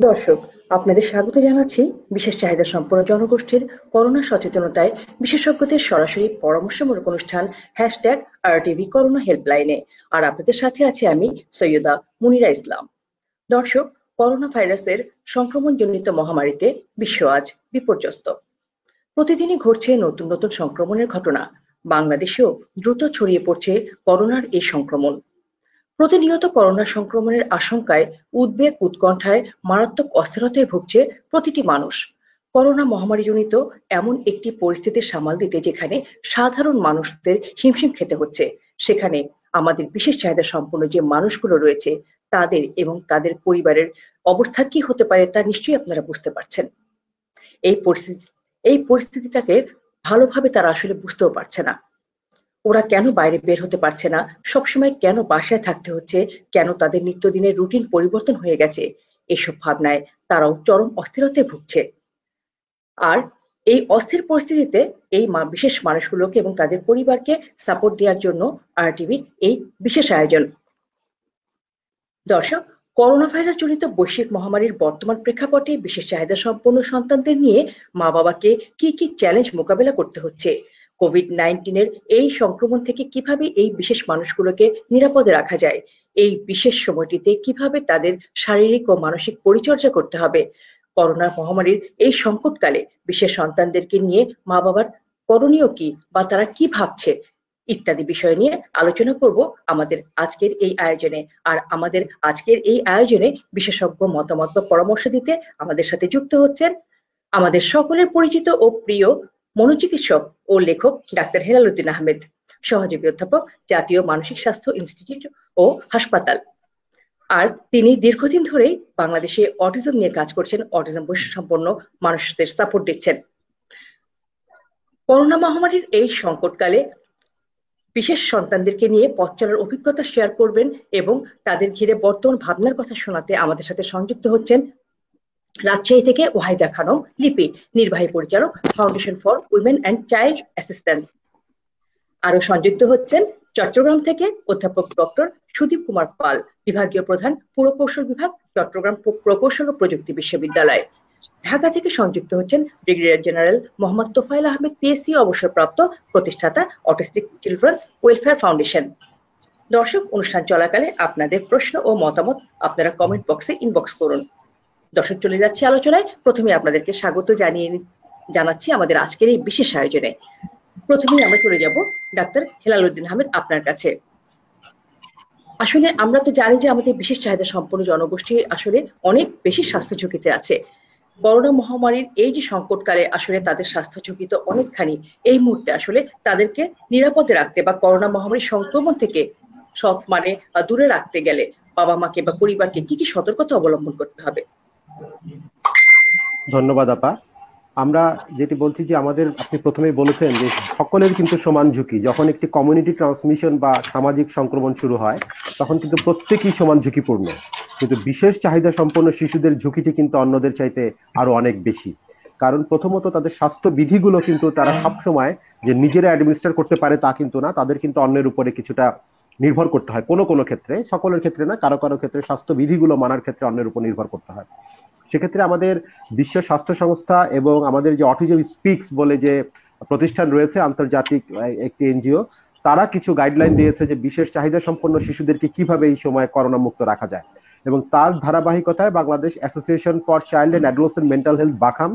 দর্শক, আপনাদের স্বাগত জানাচ্ছি বিশেষ চাহিদা সম্পন্ন জনগোষ্ঠীর করোনা সচেতনতায় বিশেষজ্ঞদের সরাসরি পরামর্শমূলক অনুষ্ঠান হ্যাশট্যাগ আর টিভি করোনা হেল্পলাইনে আর আপনাদের সাথে আছি আমি সৈয়দা মুনিরা ইসলাম। দর্শক, করোনা ভাইরাসের সংক্রমণজনিত মহামারীতে বিশ্ব আজ বিপর্যস্ত। প্রতিদিনই ঘটছে নতুন নতুন সংক্রমণের ঘটনা। বাংলাদেশেও দ্রুত ছড়িয়ে পড়ছে করোনার এই সংক্রমণ। প্রতিনিয়ত করোনা সংক্রমণের আশঙ্কায় উদ্বেগ উৎকণ্ঠায় মারাত্মক অস্থিরতায় ভুগছে প্রতিটি মানুষ। করোনা মহামারীজনিত এমন একটি পরিস্থিতি সামাল দিতে যেখানে সাধারণ মানুষদের হিমশিম খেতে হচ্ছে, সেখানে আমাদের বিশেষ চাহিদা সম্পন্ন যে মানুষগুলো রয়েছে, তাদের এবং তাদের পরিবারের অবস্থা কি হতে পারে তা নিশ্চয়ই আপনারা বুঝতে পারছেন। এই পরিস্থিতি, এই পরিস্থিতিটাকে ভালোভাবে তারা আসলে বুঝতেও পারছে না। ওরা কেন বাইরে বের হতে পারছে না? সবসময় কেন বাসায় থাকতে হচ্ছে? কেন তাদের নিত্যদিনের রুটিন পরিবর্তন হয়ে গেছে? এসব ভাবনায় তারাও চরম অস্থিরতায় ভুগছে। আর এই অস্থির পরিস্থিতিতে এই বিশেষ মানুষগুলোকে এবং তাদের পরিবারকে সাপোর্ট দেওয়ার জন্য আর টিভির এই বিশেষ আয়োজন। দর্শক করোনা ভাইরাস জনিত বৈশ্বিক মহামারীর বর্তমান প্রেক্ষাপটে বিশেষ চাহিদা সম্পন্ন সন্তানদের নিয়ে মা বাবাকে কি কি চ্যালেঞ্জ মোকাবেলা করতে হচ্ছে? কোভিড নাইন্টিনের এই সংক্রমণ থেকে কীভাবে এই বিশেষ মানুষগুলোকে নিরাপদে রাখা যায়? এই বিশেষ সময়টিতে কীভাবে তাদের শারীরিক ও মানসিক পরিচর্যা করতে হবে? করোনা মহামারীর এই সংকটকালে বিশেষ সন্তানদেরকে নিয়ে মা বাবার করণীয় কি? বা তারা কি ভাবছে? ইত্যাদি বিষয় নিয়ে আলোচনা করব আমাদের আজকের এই আয়োজনে। আর আমাদের আজকের এই আয়োজনে বিশেষজ্ঞ মতামত বা পরামর্শ দিতে আমাদের সাথে যুক্ত হচ্ছেন আমাদের সকলের পরিচিত ও প্রিয় মনোচিকিৎসক ও লেখক ডাক্তার হেলালুদ্দিন আহমেদ, সহযোগী অধ্যাপক জাতীয় মানসিক স্বাস্থ্য ইনস্টিটিউট ও হাসপাতাল। আর তিনি দীর্ঘদিন ধরেই বাংলাদেশে অটিজম নিয়ে কাজ করছেন, অটিজম বৈশিষ্ট্য সম্পন্ন মানুষদের সাপোর্ট দিচ্ছেন। করোনা মহামারীর এই সংকটকালে বিশেষ সন্তানদেরকে নিয়ে পথ চলার অভিজ্ঞতা শেয়ার করবেন এবং তাদের ঘিরে বর্তমান ভাবনার কথা শোনাতে আমাদের সাথে সংযুক্ত হচ্ছেন রাজশাহী থেকে ওয়াহিদা খানম, লিপি, নির্বাহী পরিচালক foundation for women and child assistance আরও সংযুক্ত হচ্ছেন চট্টগ্রাম থেকে অধ্যাপক ডক্টর সুদীপ কুমার পাল, বিভাগীয় প্রধান পুরকৌশল বিভাগ, চট্টগ্রাম প্রকৌশল ও প্রযুক্তি বিশ্ববিদ্যালয়। ঢাকা থেকে সংযুক্ত হচ্ছেন brigadier general Mohammad Tofail Ahmed, PSC অবসরপ্রাপ্ত প্রতিষ্ঠাতা অটিস্টিক চিলড্রেন্স ওয়েলফেয়ার ফাউন্ডেশন। দর্শক, অনুষ্ঠান চলাকালে আপনাদের প্রশ্ন ও মতামত আপনারা কমেন্ট বক্সে ইনবক্স করুন। দর্শক, চলে যাচ্ছে আলোচনায়। প্রথমে আপনাদেরকে স্বাগত জানিয়ে জানাচ্ছি আমাদের আজকের এই বিশেষ আয়োজনে। প্রথমেই আমরা চলে যাব ডাক্তার হেলালুদ্দিন আহমেদ আপনার কাছে। আসলে আমরা তো জানি যে আমাদের বিশেষ চাহিদা সম্পন্ন জনগোষ্ঠী আসলে অনেক বেশি স্বাস্থ্য ঝুঁকিতে আছে। করোনা মহামারীর এই যে সংকটকালে আসলে তাদের স্বাস্থ্য ঝুঁকি তো অনেকখানি, এই মুহূর্তে আসলে তাদেরকে নিরাপদে রাখতে বা করোনা মহামারীর সংক্রমণ থেকে সব মানে দূরে রাখতে গেলে বাবা মাকে বা পরিবারকে কি কি সতর্কতা অবলম্বন করতে হবে? ধন্যবাদ আপা। আমরা যেটি বলছি যে আমাদের আপনি প্রথমেই বলেছেন যে সকলের কিন্তু সমান ঝুঁকি। যখন একটি কমিউনিটি ট্রান্সমিশন বা সামাজিক সংক্রমণ শুরু হয় তখন কিন্তু প্রত্যেকেই সমান ঝুঁকিপূর্ণ। কিন্তু বিশেষ চাহিদা সম্পন্ন শিশুদের ঝুঁকিটি কিন্তু অন্যদের চাইতে আরও অনেক বেশি। কারণ প্রথমত তাদের স্বাস্থ্য বিধিগুলো কিন্তু তারা সবসময় যে নিজেরা অ্যাডমিনিস্টার করতে পারে তা কিন্তু না তাদের কিন্তু অন্যের উপরে কিছুটা নির্ভর করতে হয়। কোনো কোনো ক্ষেত্রে সকলের ক্ষেত্রে না কারও কারও ক্ষেত্রে স্বাস্থ্য বিধিগুলো মানার ক্ষেত্রে অন্যের উপর নির্ভর করতে হয়। সেক্ষেত্রে আমাদের বিশ্ব স্বাস্থ্য সংস্থা এবং আমাদের যে অটিজম স্পিক্স বলে যে প্রতিষ্ঠান রয়েছে, আন্তর্জাতিক একটি এনজিও, তারা কিছু গাইডলাইন দিয়েছে যে বিশেষ চাহিদা সম্পন্ন শিশুদেরকে কীভাবে এই সময় করোনা মুক্ত রাখা যায়। এবং তার ধারাবাহিকতায় Bangladesh association for child and adolescent mental health বাখাম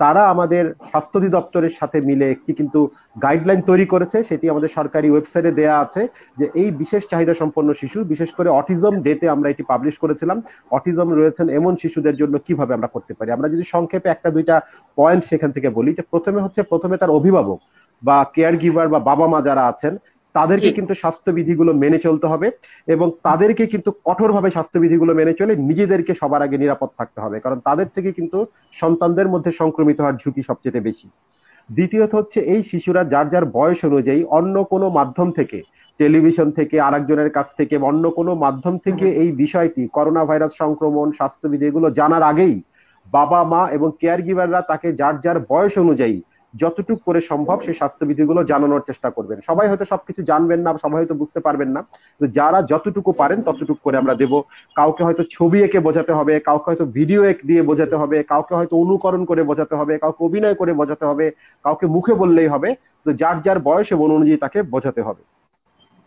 তারা আমাদের স্বাস্থ্য অধিদপ্তরের সাথে মিলে একটি কিন্তু গাইডলাইন তৈরি করেছে, সেটি আমাদের সরকারি ওয়েবসাইটে দেয়া আছে যে এই বিশেষ চাহিদা সম্পন্ন শিশু, বিশেষ করে অটিজম ডেতে আমরা এটি পাবলিশ করেছিলাম অটিজম রয়েছেন এমন শিশুদের জন্য কীভাবে আমরা করতে পারি? আমরা যদি সংক্ষেপে একটা দুইটা পয়েন্ট সেখান থেকে বলি যে প্রথমে হচ্ছে প্রথমে তার অভিভাবক বা কেয়ার গিভার বা বাবা মা যারা আছেন তাদেরকে কিন্তু স্বাস্থ্যবিধিগুলো মেনে চলতে হবে এবং তাদেরকে কিন্তু কঠোরভাবে স্বাস্থ্যবিধিগুলো মেনে চলে নিজেদেরকে সবার আগে নিরাপদ থাকতে হবে। কারণ তাদের থেকে কিন্তু সন্তানদের মধ্যে সংক্রমিত হওয়ার ঝুঁকি সবচেয়ে বেশি। দ্বিতীয়ত হচ্ছে এই শিশুরা যার যার বয়স অনুযায়ী অন্য কোনো মাধ্যম থেকে টেলিভিশন থেকে আরেকজনের কাছ থেকে অন্য কোনো মাধ্যম থেকে এই বিষয়টি করোনা ভাইরাস সংক্রমণ স্বাস্থ্যবিধি এগুলো জানার আগেই বাবা মা এবং কেয়ার গিভাররা তাকে যার যার বয়স অনুযায়ী যতটুকু করে সম্ভব সেই স্বাস্থ্যবিধিগুলো জানানোর চেষ্টা করবেন। সবাই হয়তো সবকিছু জানবেন না সবাই হয়তো বুঝতে পারবেন না। যারা যতটুকু পারেন ততটুকু করে আমরা দেব। কাউকে হয়তো ছবি এঁকে বোঝাতে হবে কাউকে হয়তো ভিডিও এক দিয়ে বোঝাতে হবে কাউকে হয়তো অনুকরণ করে বোঝাতে হবে কাউকে অভিনয় করে বোঝাতে হবে কাউকে মুখে বললেই হবে। তো যার যার বয়স এবং অনুযায়ী তাকে বোঝাতে হবে।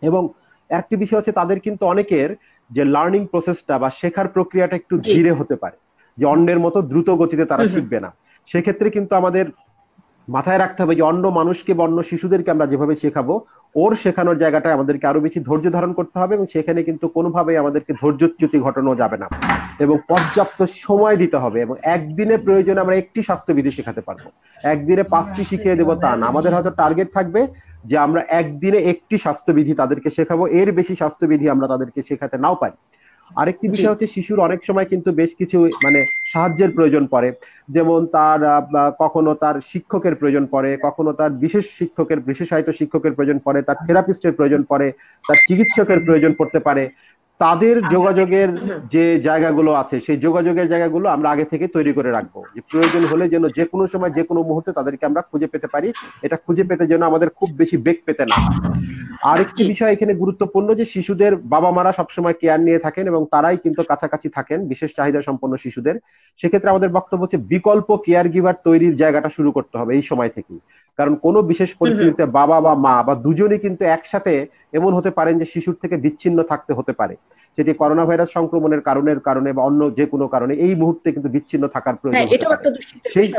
এবং একটি বিষয় হচ্ছে তাদের কিন্তু অনেকের যে লার্নিং প্রসেসটা বা শেখার প্রক্রিয়াটা একটু ধীরে হতে পারে। যে অন্যের মতো দ্রুত গতিতে তারা শিখবে না। সেক্ষেত্রে কিন্তু আমাদের মাথায় রাখতে হবে যে অন্য মানুষকে বা অন্য শিশুদেরকে আমরা যেভাবে শেখাবো, ওর শেখানোর জায়গাটায় আমাদেরকে আরও বেশি ধৈর্য ধারণ করতে হবে এবং সেখানে কিন্তু কোনোভাবেই আমাদেরকে ধৈর্যচ্যুতি ঘটানো যাবে না এবং পর্যাপ্ত সময় দিতে হবে এবং একদিনে প্রয়োজনে আমরা একটি স্বাস্থ্যবিধি শেখাতে পারব। একদিনে পাঁচটি শিখিয়ে দেবো তা না। আমাদের হয়তো টার্গেট থাকবে যে আমরা একদিনে একটি স্বাস্থ্যবিধি তাদেরকে শেখাবো, এর বেশি স্বাস্থ্যবিধি আমরা তাদেরকে শেখাতে নাও পারি। আরেকটি বিষয় হচ্ছে শিশুর অনেক সময় কিন্তু বেশ কিছু মানে সাহায্যের প্রয়োজন পড়ে। যেমন তার কখনো তার শিক্ষকের প্রয়োজন পড়ে কখনো তার বিশেষ শিক্ষকের বিশেষায়িত শিক্ষকের প্রয়োজন পড়ে তার থেরাপিস্টের প্রয়োজন পড়ে তার চিকিৎসকের প্রয়োজন পড়তে পারে। তাদের যোগাযোগের যে জায়গাগুলো আছে সেই যোগাযোগের জায়গাগুলো আমরা আগে থেকে তৈরি করে রাখব। যে প্রয়োজন হলে যেন যে কোনো সময় যে কোনো মুহূর্তে তাদেরকে আমরা খুঁজে পেতে পারি। এটা খুঁজে পেতে যেন আমাদের খুব বেশি বেগ পেতে না আরেকটি বিষয় এখানে গুরুত্বপূর্ণ যে শিশুদের বাবা মারা সবসময় কেয়ার নিয়ে থাকেন এবং তারাই কিন্তু কাছাকাছি থাকেন বিশেষ চাহিদা সম্পন্ন শিশুদের। সেক্ষেত্রে আমাদের বক্তব্য হচ্ছে বিকল্প কেয়ার গিভার তৈরির জায়গাটা শুরু করতে হবে এই সময় থেকেই। কারণ কোনো বিশেষ পরিস্থিতিতে বাবা বা মা বা দুজনই কিন্তু একসাথে এমন হতে পারেন যে শিশুর থেকে বিচ্ছিন্ন থাকতে হতে পারে। সেটি করোনা ভাইরাস সংক্রমণের কারণের কারণে বা অন্য যে কোনো কারণে এই মুহূর্তে কিন্তু বিচ্ছিন্ন থাকার প্রয়োজন সেই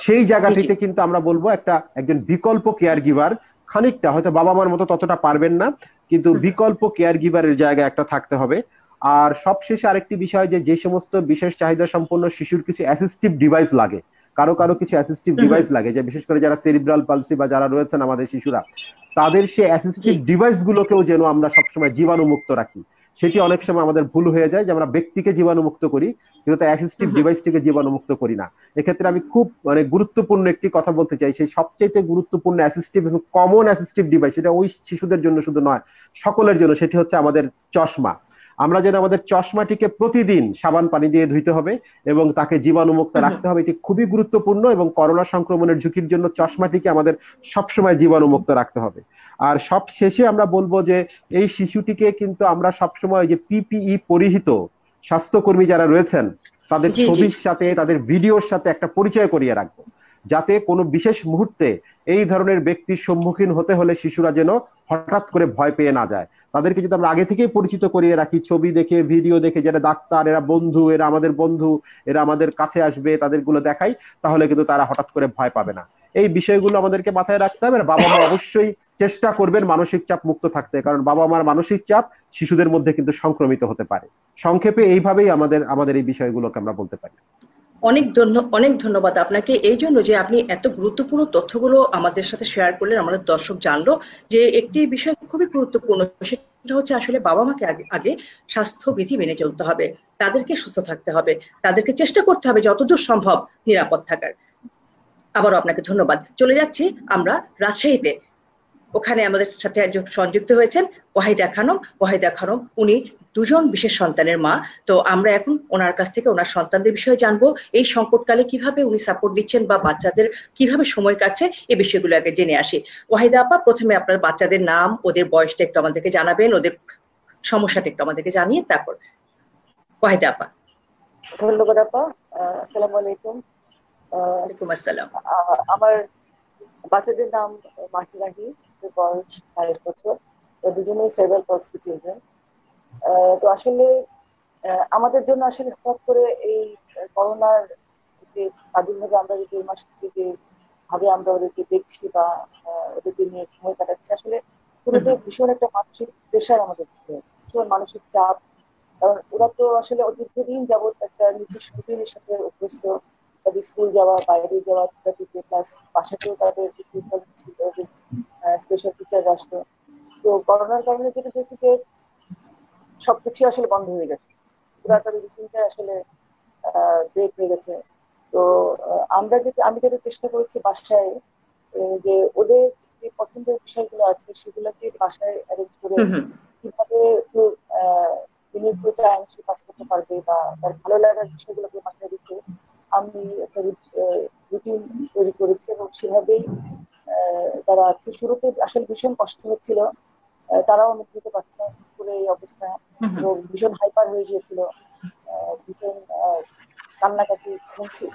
সেই জায়গাটিতে কিন্তু আমরা বলব একটা একজন বিকল্প কেয়ার গিভার খানিকটা হয়তো বাবা মার মতো ততটা পারবেন না কিন্তু বিকল্প কেয়ার গিভারের জায়গা একটা থাকতে হবে। আর সবশেষে আরেকটি বিষয় যে যে সমস্ত বিশেষ চাহিদা সম্পন্ন শিশুর কিছু অ্যাসিস্টিভ ডিভাইস লাগে কারও কারও কিছু অ্যাসিস্টিভ ডিভাইস লাগে যে বিশেষ করে যারা সেরিব্রাল পালসি বা যারা রয়েছেন আমাদের শিশুরা তাদের সেই অ্যাসিস্টিভ ডিভাইস গুলোকেও যেন আমরা সবসময় জীবাণুমুক্ত রাখি। সেটি অনেক সময় আমাদের ভুল হয়ে যায় যে আমরা ব্যক্তিকে জীবাণুমুক্ত করি কিন্তু তাই অ্যাসিস্টিভ ডিভাইসটিকে জীবাণুমুক্ত করি না। এক্ষেত্রে আমি খুব মানে গুরুত্বপূর্ণ একটি কথা বলতে চাই সেই সবচেয়ে গুরুত্বপূর্ণ অ্যাসিস্টিভ এবং কমন অ্যাসিস্টিভ ডিভাইস এটা ওই শিশুদের জন্য শুধু নয় সকলের জন্য সেটি হচ্ছে আমাদের চশমা। আমরা যেন আমাদের চশমাটিকে প্রতিদিন সাবান পানি দিয়ে ধুইতে হবে এবং তাকে জীবাণুমুক্ত রাখতে হবে। এটি খুবই গুরুত্বপূর্ণ এবং করোনা সংক্রমণের ঝুঁকির জন্য চশমাটিকে আমাদের সবসময় জীবাণুমুক্ত রাখতে হবে। আর সব শেষে আমরা বলব যে এই শিশুটিকে কিন্তু আমরা সবসময় যে পিপিই পরিহিত স্বাস্থ্যকর্মী যারা রয়েছেন তাদের ছবির সাথে তাদের ভিডিওর সাথে একটা পরিচয় করিয়ে রাখব। যাতে কোনো বিশেষ মুহূর্তে এই ধরনের ব্যক্তির সম্মুখীন হতে হলে শিশুরা যেন হঠাৎ করে ভয় পেয়ে না যায়। তাদেরকে যদি আমরা আগে থেকেই পরিচিত করিয়ে রাখি, ছবি দেখে, ভিডিও দেখে, যারা ডাক্তার, এরা বন্ধু, এরা আমাদের বন্ধু, এরা আমাদের কাছে আসবে, তাদেরগুলো দেখাই, তাহলে কিন্তু তারা হঠাৎ করে ভয় পাবে না। এই বিষয়গুলো আমাদেরকে মাথায় রাখতে হবে বাবা মা অবশ্যই চেষ্টা করবেন মানসিক চাপ মুক্ত থাকতে, কারণ বাবা মার মানসিক চাপ শিশুদের মধ্যে কিন্তু সংক্রমিত হতে পারে। সংক্ষেপে এইভাবেই আমাদের আমাদের এই বিষয়গুলোকে আমরা বলতে পারি। অনেক ধন্য, অনেক ধন্যবাদ আপনাকে। এই জন্য যে আপনি এত গুরুত্বপূর্ণ তথ্যগুলো আমাদের সাথে শেয়ার করলেন, আমাদের দর্শক জানলো যে একটি বিষয় খুবই গুরুত্বপূর্ণ, সেটা হচ্ছে আসলে বাবা মাকে আগে স্বাস্থ্যবিধি মেনে চলতে হবে। তাদেরকে সুস্থ থাকতে হবে। তাদেরকে চেষ্টা করতে হবে যতদূর সম্ভব নিরাপদ থাকার। আবারও আপনাকে ধন্যবাদ। চলে যাচ্ছি আমরা রাজশাহীতে। ওখানে আমাদের সাথে একজন সংযুক্ত হয়েছেন, ওয়াহিদা খানম। ওয়াহিদা খানম, উনি দুজন বিশেষ সন্তানের মা। তো আমরা এখন ওনার কাছ থেকে ওনার সন্তানদের বিষয়ে জানব। এই সংকটকালে কীভাবে উনি সাপোর্ট দিচ্ছেন বা বাচ্চাদের কীভাবে সময় কাটছে এই বিষয়গুলো আগে জেনে আসি। ওয়াহিদা আপা প্রথমে আপনার বাচ্চাদের নাম ওদের বয়সটা একটু আমাদেরকে জানাবেন ওদের সমস্যাটা একটু আমাদেরকে জানিয়ে তারপর ওয়াহিদা আপা। ধন্যবাদ আপা। আসসালামু আলাইকুম। ওয়ালাইকুম আসসালাম। আমার বাচ্চাদের নাম মাহিরাহি বয়স বাইশ বছর। দুজনেই সেভেল পলসি চিলড্রেন তো আসলে আমাদের জন্য আসলে হঠাৎ করে এই করোনার যে প্রাদুর্ভাবে আমরা যে দুই মাস থেকে যে ভাবে আমরা ওদেরকে দেখছি বা ওদেরকে নিয়ে সময় কাটাচ্ছি আসলে পুরোটাই ভীষণ একটা মানসিক প্রেশার আমাদের ছিল ভীষণ মানসিক চাপ। কারণ ওরা তো আসলে দীর্ঘদিন যাবৎ একটা নির্দিষ্ট রুটিনের সাথে অভ্যস্ত। তাদের স্কুল যাওয়া বাইরে যাওয়া থেরাপিতে প্লাস বাসাতেও তাদের ছিল স্পেশাল টিচার আসতো। তো করোনার কারণে যেটা হয়েছে যে সবকিছু আসলে বন্ধ হয়ে গেছে। পুরা তাদের রুটিনটা আসলে ব্রেক হয়ে গেছে। তো আমরা যেটা আমি যেটা চেষ্টা করেছি বাসায় যে ওদের যে পছন্দের বিষয়গুলো আছে সেগুলোকে বাসায় অ্যারেঞ্জ করে কীভাবে একটু পুরো টাইম সে কাজ করতে পারবে বা তার ভালো লাগার বিষয়গুলোকে মাথায় রেখে আমি একটা রুটিন তৈরি করেছে এবং সেভাবেই তারা আছে। শুরুতে আসলে ভীষণ কষ্ট হচ্ছিল। তারাও অনেক দিতে পারছে না করে এই অবস্থা এবং ভীষণ হাইপার হয়ে গিয়েছিল। ভীষণ কান্নাকাটি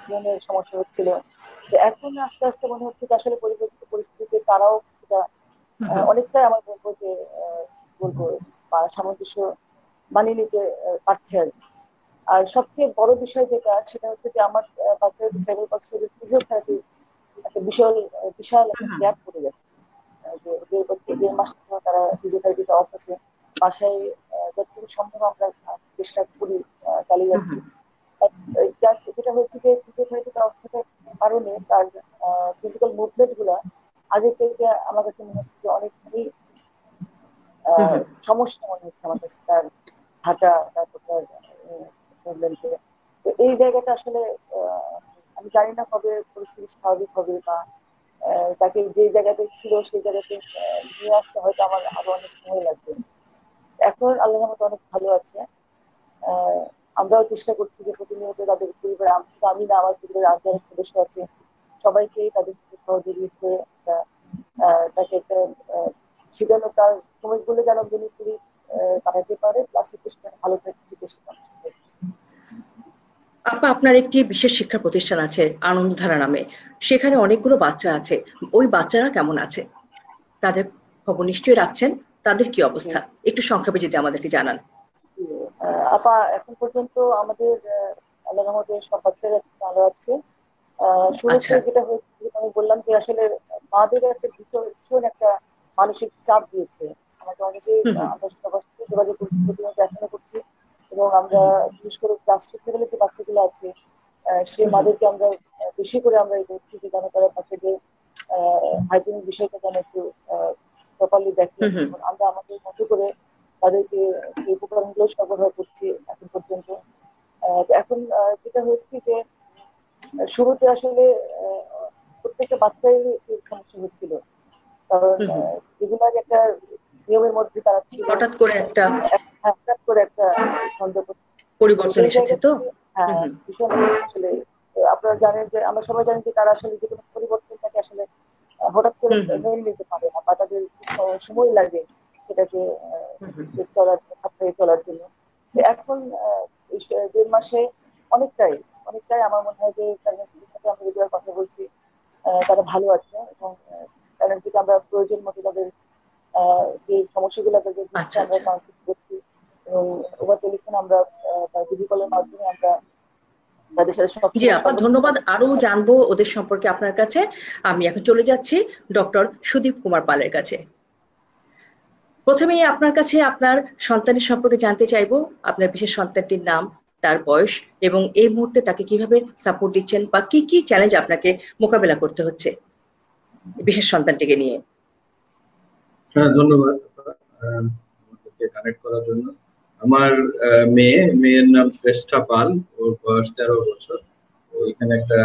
ঘুমের সমস্যা হচ্ছিল। এখন আস্তে আস্তে মনে হচ্ছে যে আসলে পরিবর্তিত পরিস্থিতিতে তারাও অনেকটাই আমার বলব যে বলব সামঞ্জস্য মানিয়ে নিতে পারছে আর আর সবচেয়ে বড় বিষয় যেটা সেটা হচ্ছে যে আমার বাচ্চাদের ডিসেবল বাচ্চাদের ফিজিওথেরাপি একটা বিশাল বিশাল একটা গ্যাপ পড়ে গেছে। দেড় মাস ধরে তারা ফিজিওথেরাপিতে অফ আছে বাসায় যতটুকু সম্ভব আমরা চেষ্টা করি চালিয়ে যাচ্ছি। যেটা হচ্ছে যে ফিজিওথেরাপিতে অফ থাকার কারণে তার ফিজিক্যাল মুভমেন্টগুলা আগে থেকে আমার কাছে মনে হচ্ছে যে অনেকখানি সমস্যা মনে হচ্ছে আমার কাছে তার হাঁটা তারপর তার মুভমেন্টে তো এই জায়গাটা আসলে আমি জানি না কবে পরিস্থিতি স্বাভাবিক হবে বা তাকে যে জায়গাতে ছিল সেই জায়গাতে নিয়ে আসতে হয়তো আমার আরও অনেক সময় লাগবে। এখন আল্লাহ মতো অনেক ভালো আছে। আমরাও চেষ্টা করছি যে প্রতিনিয়ত তাদের পরিবার আমি না, আমার পরিবারের আর যারা সদস্য আছে। সবাইকেই তাদের সাথে সহযোগী হয়ে তাকে একটা সে যেন তার সময়গুলো যেন পুরোপুরি কাটাতে পারে। প্লাস ভালো থাকতে চেষ্টা আপা আপনার একটি বিশেষ শিক্ষা প্রতিষ্ঠান আছে আনন্দধারা নামে। সেখানে অনেকগুলো বাচ্চা আছে। ওই বাচ্চারা কেমন আছে? তাদের খবর নিশ্চয়ই রাখছেন। তাদের কি অবস্থা? একটু সংক্ষেপে যদি আমাদেরকে জানান। আপা এখন পর্যন্ত আমাদের আল্লাহ রহমতের সব বাচ্চারা ভালো আছে। শুরুতে যেটা হয়েছে আমি বললাম যে আসলে মাদের একটা ভীষণ একটা মানসিক চাপ দিয়েছে। আমাকে অনেকে আমরা যোগাযোগ করছি প্রতিনিয়ত এখনও করছি। এবং আমরা বিশেষ করে ক্লাস সিক্স লেভেলে যে বাচ্চাগুলো আছে সে মাদেরকে আমরা বেশি করে আমরা এই করছি যে যেন তারা বাচ্চাদের হাইজেনিক বিষয়টা যেন একটু প্রপারলি দেখে। আমরা আমাদের মতো করে তাদেরকে সেই উপকরণগুলো সরবরাহ করছি এখন পর্যন্ত। এখন যেটা হচ্ছে যে শুরুতে আসলে প্রত্যেকটা বাচ্চাই সমস্যা হচ্ছিল। কারণ একটা নিয়মের মধ্যে তারা ছিল। হঠাৎ করে একটা হঠাৎ করে একটা সন্দেহ পরিবর্তন এসেছে তো? হ্যাঁ ভীষণ আসলে আপনারা জানেন যে আমরা সবাই জানি যে তারা আসলে যে কোনো পরিবর্তনটাকে আসলে হঠাৎ করে মেনে নিতে পারে না বা তাদের সময় লাগে সেটাকে চলার খাপ চলার জন্য। এখন দেড় মাসে অনেকটাই অনেকটাই আমার মনে হয় যে প্যারেন্টসদের সাথে আমরা রেগুলার কথা বলছি তারা ভালো আছে এবং প্যারেন্টসদেরকে আমরা প্রয়োজন মতো তাদের যে সমস্যাগুলো তাদের আমরা কাউন্সিল করছি এবং ওভার টেলিফোন আমরা ভিডিও কলের মাধ্যমে আমরা জি আপা ধন্যবাদ। আরও জানব ওদের সম্পর্কে আপনার কাছে। আমি এখন চলে যাচ্ছি ডক্টর সুদীপ কুমার পালের কাছে। প্রথমেই আপনার কাছে আপনার সন্তানের সম্পর্কে জানতে চাইব। আপনার বিশেষ সন্তানটির নাম তার বয়স এবং এই মুহূর্তে তাকে কীভাবে সাপোর্ট দিচ্ছেন বা কি কি চ্যালেঞ্জ আপনাকে মোকাবেলা করতে হচ্ছে বিশেষ সন্তানটিকে নিয়ে। হ্যাঁ ধন্যবাদ আমাদেরকে কানেক্ট করার জন্য। আমার মেয়ে মেয়ের নাম শ্রেষ্ঠা পাল ওর বয়স তেরো বছর। ওইখানে একটা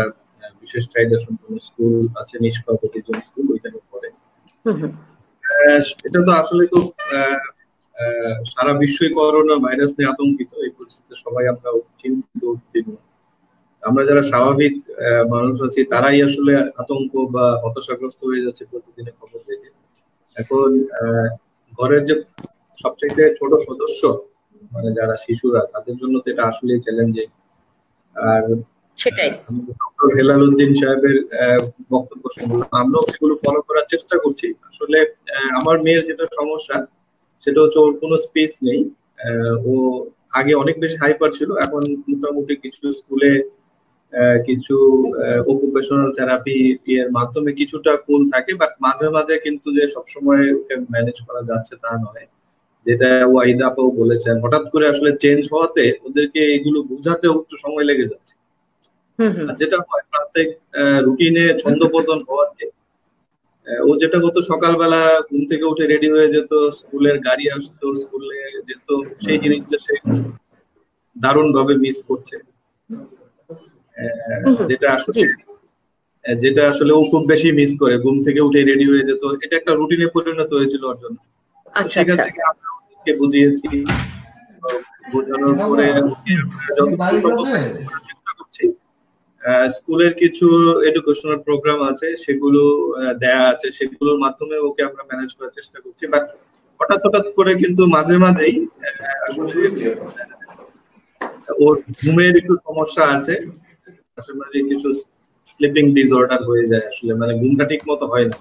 বিশেষ চাহিদা সম্পন্ন স্কুল আছে নিষ্পাপ স্কুল ওইখানে পড়ে। এটা তো আসলে খুব সারা বিশ্বই করোনা ভাইরাস নিয়ে আতঙ্কিত। এই পরিস্থিতিতে সবাই আমরা চিন্তিত উদ্বিগ্ন। আমরা যারা স্বাভাবিক মানুষ আছি তারাই আসলে আতঙ্ক বা হতাশাগ্রস্ত হয়ে যাচ্ছে প্রতিদিনের খবর দেখে। এখন ঘরের যে সবচেয়ে ছোট সদস্য মানে যারা শিশুরা তাদের জন্য তো এটা আসলে চ্যালেঞ্জিং আর সেটাই। ডক্টর হেলাল উদ্দিন সাহেবের বক্তব্য শুনলাম। আমরাও সেগুলো ফলো করার চেষ্টা করছি। আসলে আমার মেয়ের যেটা সমস্যা সেটা হচ্ছে ওর কোনো স্পেস নেই। ও আগে অনেক বেশি হাইপার ছিল। এখন মোটামুটি কিছু স্কুলে কিছু অকুপেশনাল থেরাপি এর মাধ্যমে কিছুটা কুল থাকে বাট মাঝে মাঝে কিন্তু যে সবসময় ওকে ম্যানেজ করা যাচ্ছে তা নয়। যেটা ওয়াহিদা আপাও বলেছেন হঠাৎ করে আসলে চেঞ্জ হওয়াতে ওদেরকে এগুলো বোঝাতে একটু সময় লেগে যাচ্ছে। যেটা হয় প্রত্যেক রুটিনে ছন্দপতন হওয়াতে ও যেটা হতো সকালবেলা ঘুম থেকে উঠে রেডি হয়ে যেত স্কুলের গাড়ি আসতো স্কুলে যেত সেই জিনিসটা সে দারুণ ভাবে মিস করছে। যেটা আসলে যেটা আসলে ও খুব বেশি মিস করে। ঘুম থেকে উঠে রেডি হয়ে যেত। এটা একটা রুটিনে পরিণত হয়েছিল ওর জন্য। আচ্ছা সেখান থেকে আমরা ওদেরকে বুঝিয়েছি। বোঝানোর পরে স্কুলের কিছু এডুকেশনাল প্রোগ্রাম আছে সেগুলো দেয়া আছে। সেগুলোর মাধ্যমে ওকে আমরা ম্যানেজ করার চেষ্টা করছি। বাট হঠাৎ হঠাৎ করে কিন্তু মাঝে মাঝেই ওর ঘুমের একটু সমস্যা আছে। মাঝে মাঝে কিছু স্লিপিং ডিসঅর্ডার হয়ে যায় আসলে মানে ঘুমটা ঠিক মতো হয় না।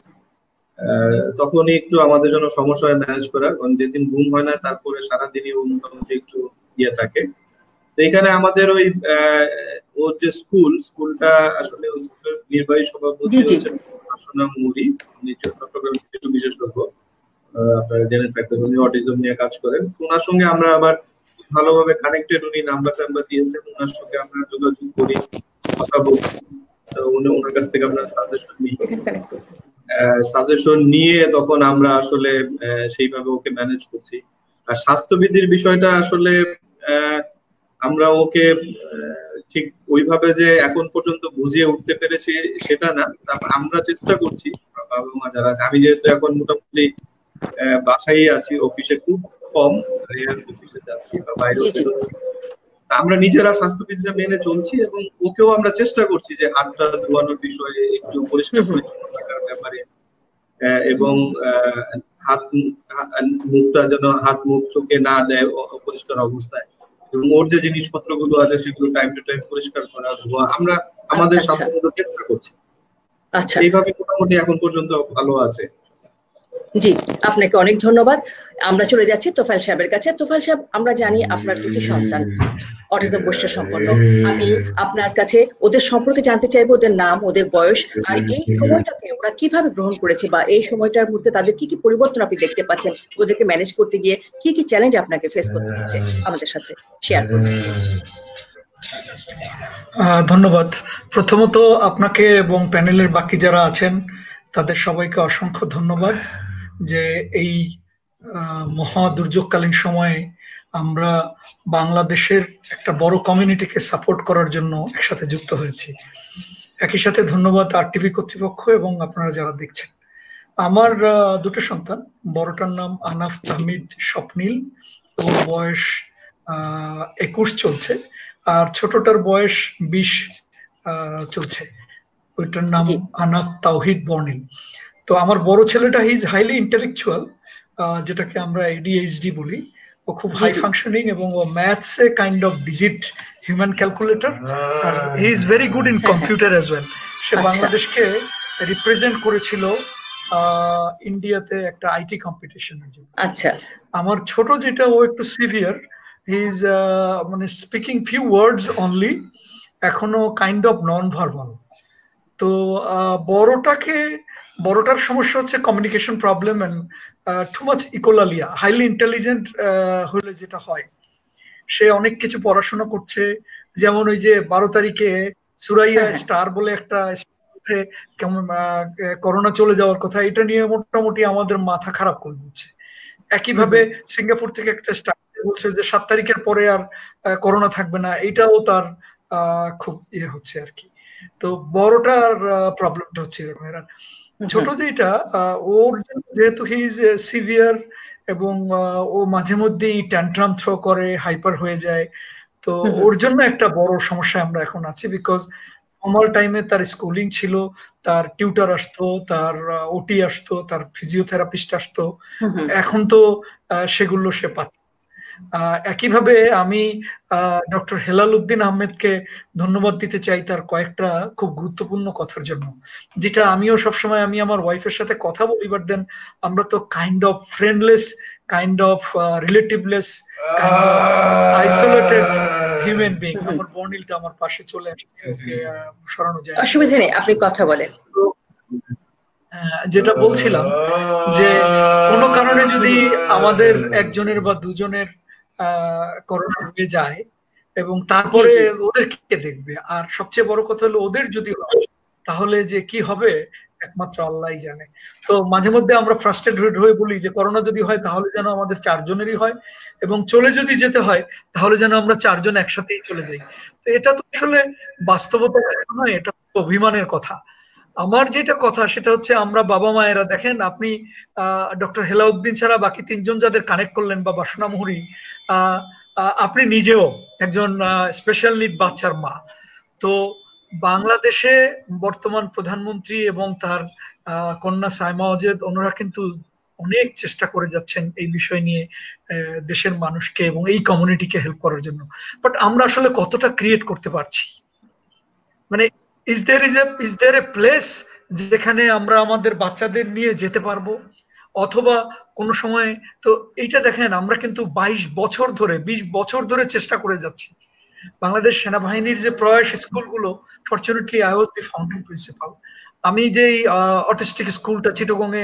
তখনই একটু আমাদের জন্য সমস্যা হয় ম্যানেজ করা। কারণ যেদিন ঘুম হয় না তারপরে সারাদিনই ও মোটামুটি একটু ইয়ে থাকে। তো এখানে আমাদের ওই ওর যে স্কুল স্কুলটা আসলে স্কুলের নির্বাহী সভাপতি হচ্ছে সোনা মুহুরি উনি চট্টগ্রাম শিশু বিশেষজ্ঞ। আপনারা জেনে থাকবেন উনি অটিজম নিয়ে কাজ করেন। ওনার সঙ্গে আমরা আবার ভালোভাবে কানেক্টেড উনি নাম্বার টাম্বার দিয়েছেন। ওনার সঙ্গে আমরা যোগাযোগ করি। কথা বলি উনি ওনার কাছ থেকে আমরা সাজেশন নিই। সাজেশন নিয়ে তখন আমরা আসলে সেইভাবে ওকে ম্যানেজ করছি। আর স্বাস্থ্যবিধির বিষয়টা আসলে আমরা ওকে ঠিক ওইভাবে যে এখন পর্যন্ত বুঝিয়ে উঠতে পেরেছি সেটা না। আমরা চেষ্টা করছি। বাবা মা যারা আমি যেহেতু এখন মোটামুটি বাসায় আছি অফিসে খুব কম অফিসে যাচ্ছি বা বাইরে আমরা নিজেরা স্বাস্থ্যবিধিটা মেনে চলছি এবং ওকেও আমরা চেষ্টা করছি যে হাতটা ধোয়ানোর বিষয়ে একটু পরিষ্কার পরিচ্ছন্ন থাকার ব্যাপারে। এবং হাত মুখটা যেন হাত মুখ চোখে না দেয় অপরিষ্কার অবস্থায়। এবং ওর যে জিনিসপত্রগুলো আছে সেগুলো টাইম টু টাইম পরিষ্কার করা ধোয়া আমরা আমাদের সামনে চেষ্টা করছি। আচ্ছা। এইভাবে মোটামুটি এখন পর্যন্ত ভালো আছে। জি, আপনাকে অনেক ধন্যবাদ। আমরা চলে যাচ্ছি তোফাইল সাহেবের কাছে। তোফাইল সাহেব, আমরা জানি আপনার দুটি সন্তান। অটিজম বৈশ্য সম্পন্ন? আমি আপনার কাছে ওদের সম্পর্কে জানতে চাইব, ওদের নাম, ওদের বয়স, আর এই সময়টাকে ওরা কীভাবে গ্রহণ করেছে বা এই সময়টার মধ্যে তাদের কি কি পরিবর্তন আপনি দেখতে পাচ্ছেন? ওদেরকে ম্যানেজ করতে গিয়ে কি কি চ্যালেঞ্জ আপনাকে ফেস করতে হচ্ছে আমাদের সাথে শেয়ার করুন। ধন্যবাদ। প্রথমত আপনাকে এবং প্যানেলের বাকি যারা আছেন, তাদের সবাইকে অসংখ্য ধন্যবাদ। যে এই মহা দুর্যোগকালীন সময়ে আমরা বাংলাদেশের একটা বড় কমিউনিটিকে সাপোর্ট করার জন্য একসাথে যুক্ত হয়েছি। একই সাথে ধন্যবাদ আর টিভি কর্তৃপক্ষ এবং আপনারা যারা দেখছেন। আমার দুটো সন্তান বড়টার নাম আনাফ তাহমিদ স্বপ্নীল। ওর বয়স একুশ চলছে। আর ছোটটার বয়স বিশ চলছে। ওইটার নাম আনাফ তাওহিদ বর্নিল তো আমার বড় ছেলেটা হি ইজ হাইলি ইন্টেলেকচুয়াল যেটাকে আমরা এডিএইচডি বলি। ও খুব হাই ফাংশনিং এবং ও maths a kind of digit human calculator R he is very good in computer as well সে বাংলাদেশকে রিপ্রেজেন্ট করেছিল ইন্ডিয়াতে একটা আইটি কম্পিটিশনের জন্য। আচ্ছা। আমার ছোট যেটা ও একটু সিভিয়ার হি ইজ মানে স্পিকিং ফিউ ওয়ার্ডস অনলি এখনও কাইন্ড অফ নন ভার্বাল তো বড়টাকে বড়টার সমস্যা হচ্ছে communication problem and too much echolalia highly intelligent হলে যেটা হয় সে অনেক কিছু পড়াশোনা করছে যেমন ওই যে বারো তারিখে সুরাইয়া স্টার বলে একটা কেমন করোনা চলে যাওয়ার কথা এটা নিয়ে মোটামুটি আমাদের মাথা খারাপ করে দিচ্ছে। একইভাবে সিঙ্গাপুর থেকে একটা স্টার বলছে যে সাত তারিখের পরে আর করোনা থাকবে না এটাও তার খুব ইয়ে হচ্ছে আর কি। তো বড়টার প্রবলেমটা হচ্ছে এরকম। এরা ছোট যেটা ওর যেহেতু হি ইজ সিভিয়ার এবং ও মাঝে মধ্যেই ট্যান্ট্রাম থ্রো করে হাইপার হয়ে যায় তো ওর জন্য একটা বড় সমস্যা আমরা এখন আছি বিকজ নর্মাল টাইমে তার স্কুলিং ছিল তার টিউটার আসতো তার ওটি আসতো তার ফিজিওথেরাপিস্ট আসতো। এখন তো সেগুলো সে পাচ্ছে একইভাবে আমি ডক্টর হেলাল উদ্দিন আহমেদকে ধন্যবাদ দিতে চাই তার কয়েকটা খুব গুরুত্বপূর্ণ কথার জন্য। যেটা আমিও সবসময় আমি আমার ওয়াইফের সাথে কথা বলি বাট দেন আমরা তো kind of friendless kind of relativeless isolated human being আমার বর্নিলটা আমার পাশে চলে আসছে সরানো যায়। অসুবিধা নেই আপনি কথা বলেন। যেটা বলছিলাম যে কোনো কারণে যদি আমাদের একজনের বা দুজনের করোনা হয়ে যায় এবং তারপরে ওদেরকে দেখবে? আর সবচেয়ে বড় কথা হলো ওদের যদি হয় তাহলে যে কি হবে একমাত্র আল্লাহ জানে। তো মাঝে মধ্যে আমরা ফ্রাস্ট্রেটেড হয়ে বলি যে করোনা যদি হয় তাহলে যেন আমাদের চারজনেরই হয় এবং চলে যদি যেতে হয় তাহলে যেন আমরা চারজন একসাথেই চলে যাই। তো এটা তো আসলে বাস্তবতা নয় এটা অভিমানের কথা। আমার যেটা কথা সেটা হচ্ছে আমরা বাবা মায়েরা দেখেন, আপনি ডক্টর হেলাউদ্দিন ছাড়া বাকি তিনজন যাদের কানেক্ট করলেন বা বাসনা মুহুরি আপনি নিজেও একজন স্পেশাল নিড বাচ্চার মা। তো বাংলাদেশে বর্তমান প্রধানমন্ত্রী এবং তার কন্যা সাইমা অজেদ ওনারা কিন্তু অনেক চেষ্টা করে যাচ্ছেন এই বিষয় নিয়ে দেশের মানুষকে এবং এই কমিউনিটিকে হেল্প করার জন্য। বাট আমরা আসলে কতটা ক্রিয়েট করতে পারছি? মানে is there is is there a place যেখানে আমরা আমাদের বাচ্চাদের নিয়ে যেতে পারব? অথবা কোন সময়, তো এইটা দেখেন, আমরা কিন্তু বাইশ বছর ধরে, বিশ বছর ধরে চেষ্টা করে যাচ্ছি। বাংলাদেশ সেনাবাহিনীর যে প্রয়াস স্কুলগুলো fortunately I was the founding principal আমি যে অটিস্টিক স্কুলটা চিটগঙ্গে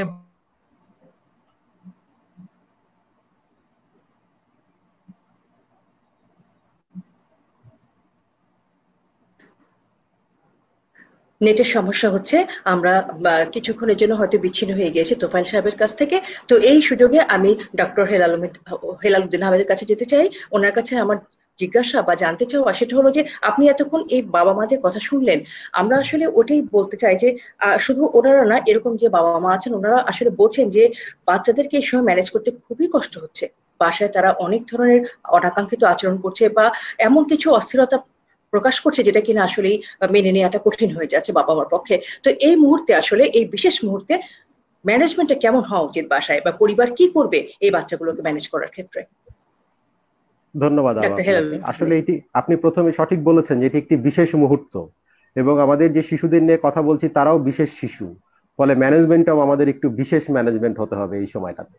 নেটের সমস্যা হচ্ছে, আমরা কিছুক্ষণের জন্য হয়তো বিচ্ছিন্ন হয়ে গিয়েছি তোফাইল সাহেবের কাছ থেকে। তো এই সুযোগে আমি ডক্টর হেলাল হেলাল উদ্দিন আহমেদের কাছে যেতে চাই। ওনার কাছে আমার জিজ্ঞাসা বা জানতে চাওয়া সেটা হলো যে, আপনি এতক্ষণ এই বাবা মাদের কথা শুনলেন, আমরা আসলে ওটাই বলতে চাই যে শুধু ওনারা না, এরকম যে বাবা মা আছেন, ওনারা আসলে বলছেন যে, বাচ্চাদেরকে এই সময় ম্যানেজ করতে খুবই কষ্ট হচ্ছে। বাসায় তারা অনেক ধরনের অনাকাঙ্ক্ষিত আচরণ করছে বা এমন কিছু অস্থিরতা প্রকাশ করছে যেটা কিনা আসলে মেনে নেওয়াটা কঠিন হয়ে যাচ্ছে বাবা মার পক্ষে। তো এই মুহূর্তে আসলে এই বিশেষ মুহূর্তে ম্যানেজমেন্টটা কেমন হওয়া উচিত বাসায় বা পরিবার কি করবে এই বাচ্চাগুলোকে ম্যানেজ করার ক্ষেত্রে? ধন্যবাদ আসলে এটি আপনি প্রথমে সঠিক বলেছেন যে এটি একটি বিশেষ মুহূর্ত এবং আমাদের যে শিশুদের নিয়ে কথা বলছি তারাও বিশেষ শিশু। ফলে ম্যানেজমেন্টটাও আমাদের একটু বিশেষ ম্যানেজমেন্ট হতে হবে এই সময়টাতে।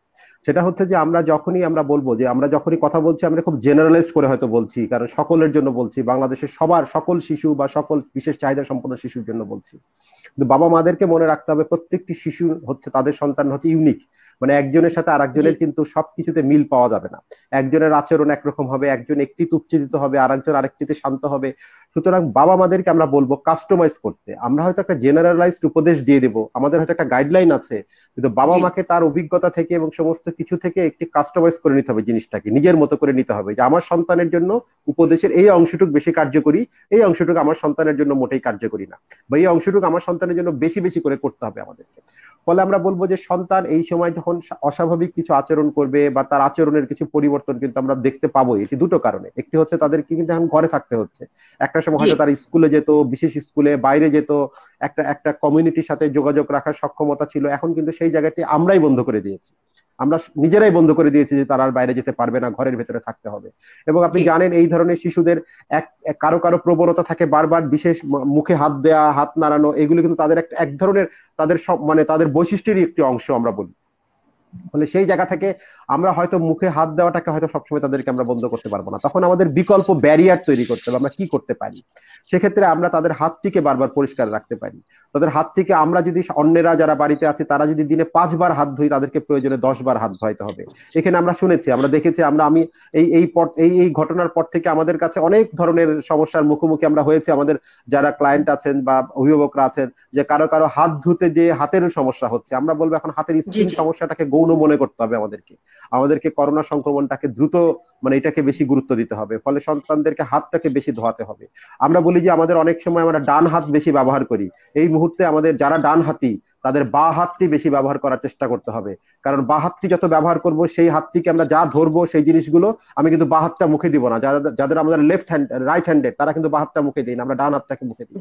সেটা হচ্ছে যে আমরা যখনই আমরা বলব যে আমরা যখনই কথা বলছি আমরা খুব জেনারেলাইজড করে হয়তো বলছি কারণ সকলের জন্য বলছি বাংলাদেশের সবার সকল শিশু বা সকল বিশেষ চাহিদা সম্পন্ন শিশুর জন্য বলছি। কিন্তু বাবা মাদেরকে মনে রাখতে হবে প্রত্যেকটি শিশু হচ্ছে তাদের সন্তান হচ্ছে ইউনিক মানে একজনের সাথে আর একজনের কিন্তু সবকিছুতে মিল পাওয়া যাবে না। একজনের আচরণ একরকম হবে একজন একটিতে উত্তেজিত হবে আর একজন আরেকটিতে শান্ত হবে। সুতরাং বাবা মাদেরকে আমরা বলব কাস্টমাইজ করতে। আমরা হয়তো একটা জেনারেলাইজড উপদেশ দিয়ে দেবো। আমাদের হয়তো একটা গাইডলাইন আছে। কিন্তু বাবা মাকে তার অভিজ্ঞতা থেকে এবং সমস্ত কিছু থেকে একটি কাস্টমাইজ করে নিতে হবে জিনিসটাকে নিজের মতো করে নিতে হবে। যে আমার সন্তানের জন্য উপদেশের এই অংশটুক বেশি কার্যকরী এই অংশটুক আমার সন্তানের জন্য মোটেই কার্যকরী না। বা এই অংশটুক আমার সন্তানের জন্য বেশি বেশি করে করতে হবে আমাদেরকে। ফলে আমরা বলব যে সন্তান এই সময় যখন অস্বাভাবিক কিছু আচরণ করবে বা তার আচরণের কিছু পরিবর্তন কিন্তু আমরা দেখতে পাবো এটি দুটো কারণে। একটি হচ্ছে তাদেরকে কিন্তু এখন ঘরে থাকতে হচ্ছে। একটা সময় হয়তো তার স্কুলে যেত বিশেষ স্কুলে বাইরে যেত একটা একটা কমিউনিটির সাথে যোগাযোগ রাখার সক্ষমতা ছিল। এখন কিন্তু সেই জায়গাটি আমরাই বন্ধ করে দিয়েছি। আমরা নিজেরাই বন্ধ করে দিয়েছি যে তারা আর বাইরে যেতে পারবে না ঘরের ভেতরে থাকতে হবে। এবং আপনি জানেন এই ধরনের শিশুদের এক কারও কারও প্রবণতা থাকে বারবার বিশেষ মুখে হাত দেয়া হাত নাড়ানো এগুলো কিন্তু তাদের একটা এক ধরনের তাদের সব মানে তাদের বৈশিষ্ট্যেরই একটি অংশ আমরা বলি। ফলে সেই জায়গা থেকে আমরা হয়তো মুখে হাত দেওয়াটাকে হয়তো সবসময় তাদেরকে আমরা বন্ধ করতে পারব না। তখন আমাদের বিকল্প ব্যারিয়ার তৈরি করতে হবে আমরা কি করতে পারি? সেক্ষেত্রে আমরা তাদের হাতটিকে বারবার পরিষ্কার রাখতে পারি। তাদের হাত থেকে আমরা যদি অন্যেরা যারা বাড়িতে আছে তারা যদি দিনে পাঁচবার হাত ধুই তাদেরকে প্রয়োজনে দশ বার হাত ধোয়াইতে হবে। এখানে আমরা শুনেছি আমরা দেখেছি আমরা আমি এই এই এই এই ঘটনার পর থেকে আমাদের কাছে অনেক ধরনের সমস্যার মুখোমুখি আমরা হয়েছে। আমাদের যারা ক্লায়েন্ট আছেন বা অভিভাবকরা আছেন যে কারও কারও হাত ধুতে যে হাতের সমস্যা হচ্ছে আমরা বলব এখন হাতের স্কিন সমস্যাটাকে গৌণ মনে করতে হবে আমাদেরকে। আমাদেরকে করোনা সংক্রমণটাকে দ্রুত মানে এটাকে বেশি গুরুত্ব দিতে হবে। ফলে সন্তানদেরকে হাতটাকে বেশি ধোয়াতে হবে। আমরা বলি যে আমাদের অনেক সময় আমরা ডান হাত বেশি ব্যবহার করি। এই মুহূর্তে আমাদের যারা ডান হাতি তাদের বা হাতটি বেশি ব্যবহার করার চেষ্টা করতে হবে। কারণ বা হাতটি যত ব্যবহার করব সেই হাতটিকে আমরা যা ধরবো সেই জিনিসগুলো আমি কিন্তু বা হাতটা মুখে দিব না। যাদের আমাদের লেফট হ্যান্ড রাইট হ্যান্ডেড তারা কিন্তু বা হাতটা মুখে দিই না আমরা ডান হাতটাকে মুখে দিই।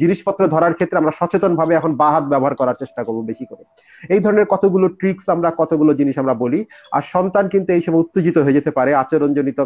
জিনিসপত্র ধরার ক্ষেত্রে আমরা সচেতন ভাবে এখন বা হাত ব্যবহার করার চেষ্টা করব বেশি করে। এই ধরনের কতগুলো ট্রিক্স আমরা কতগুলো জিনিস আমরা বলি আর সন্তান কিন্তু এই সময় উত্তেজিত হয়ে যেতে পারে আচরণজনিত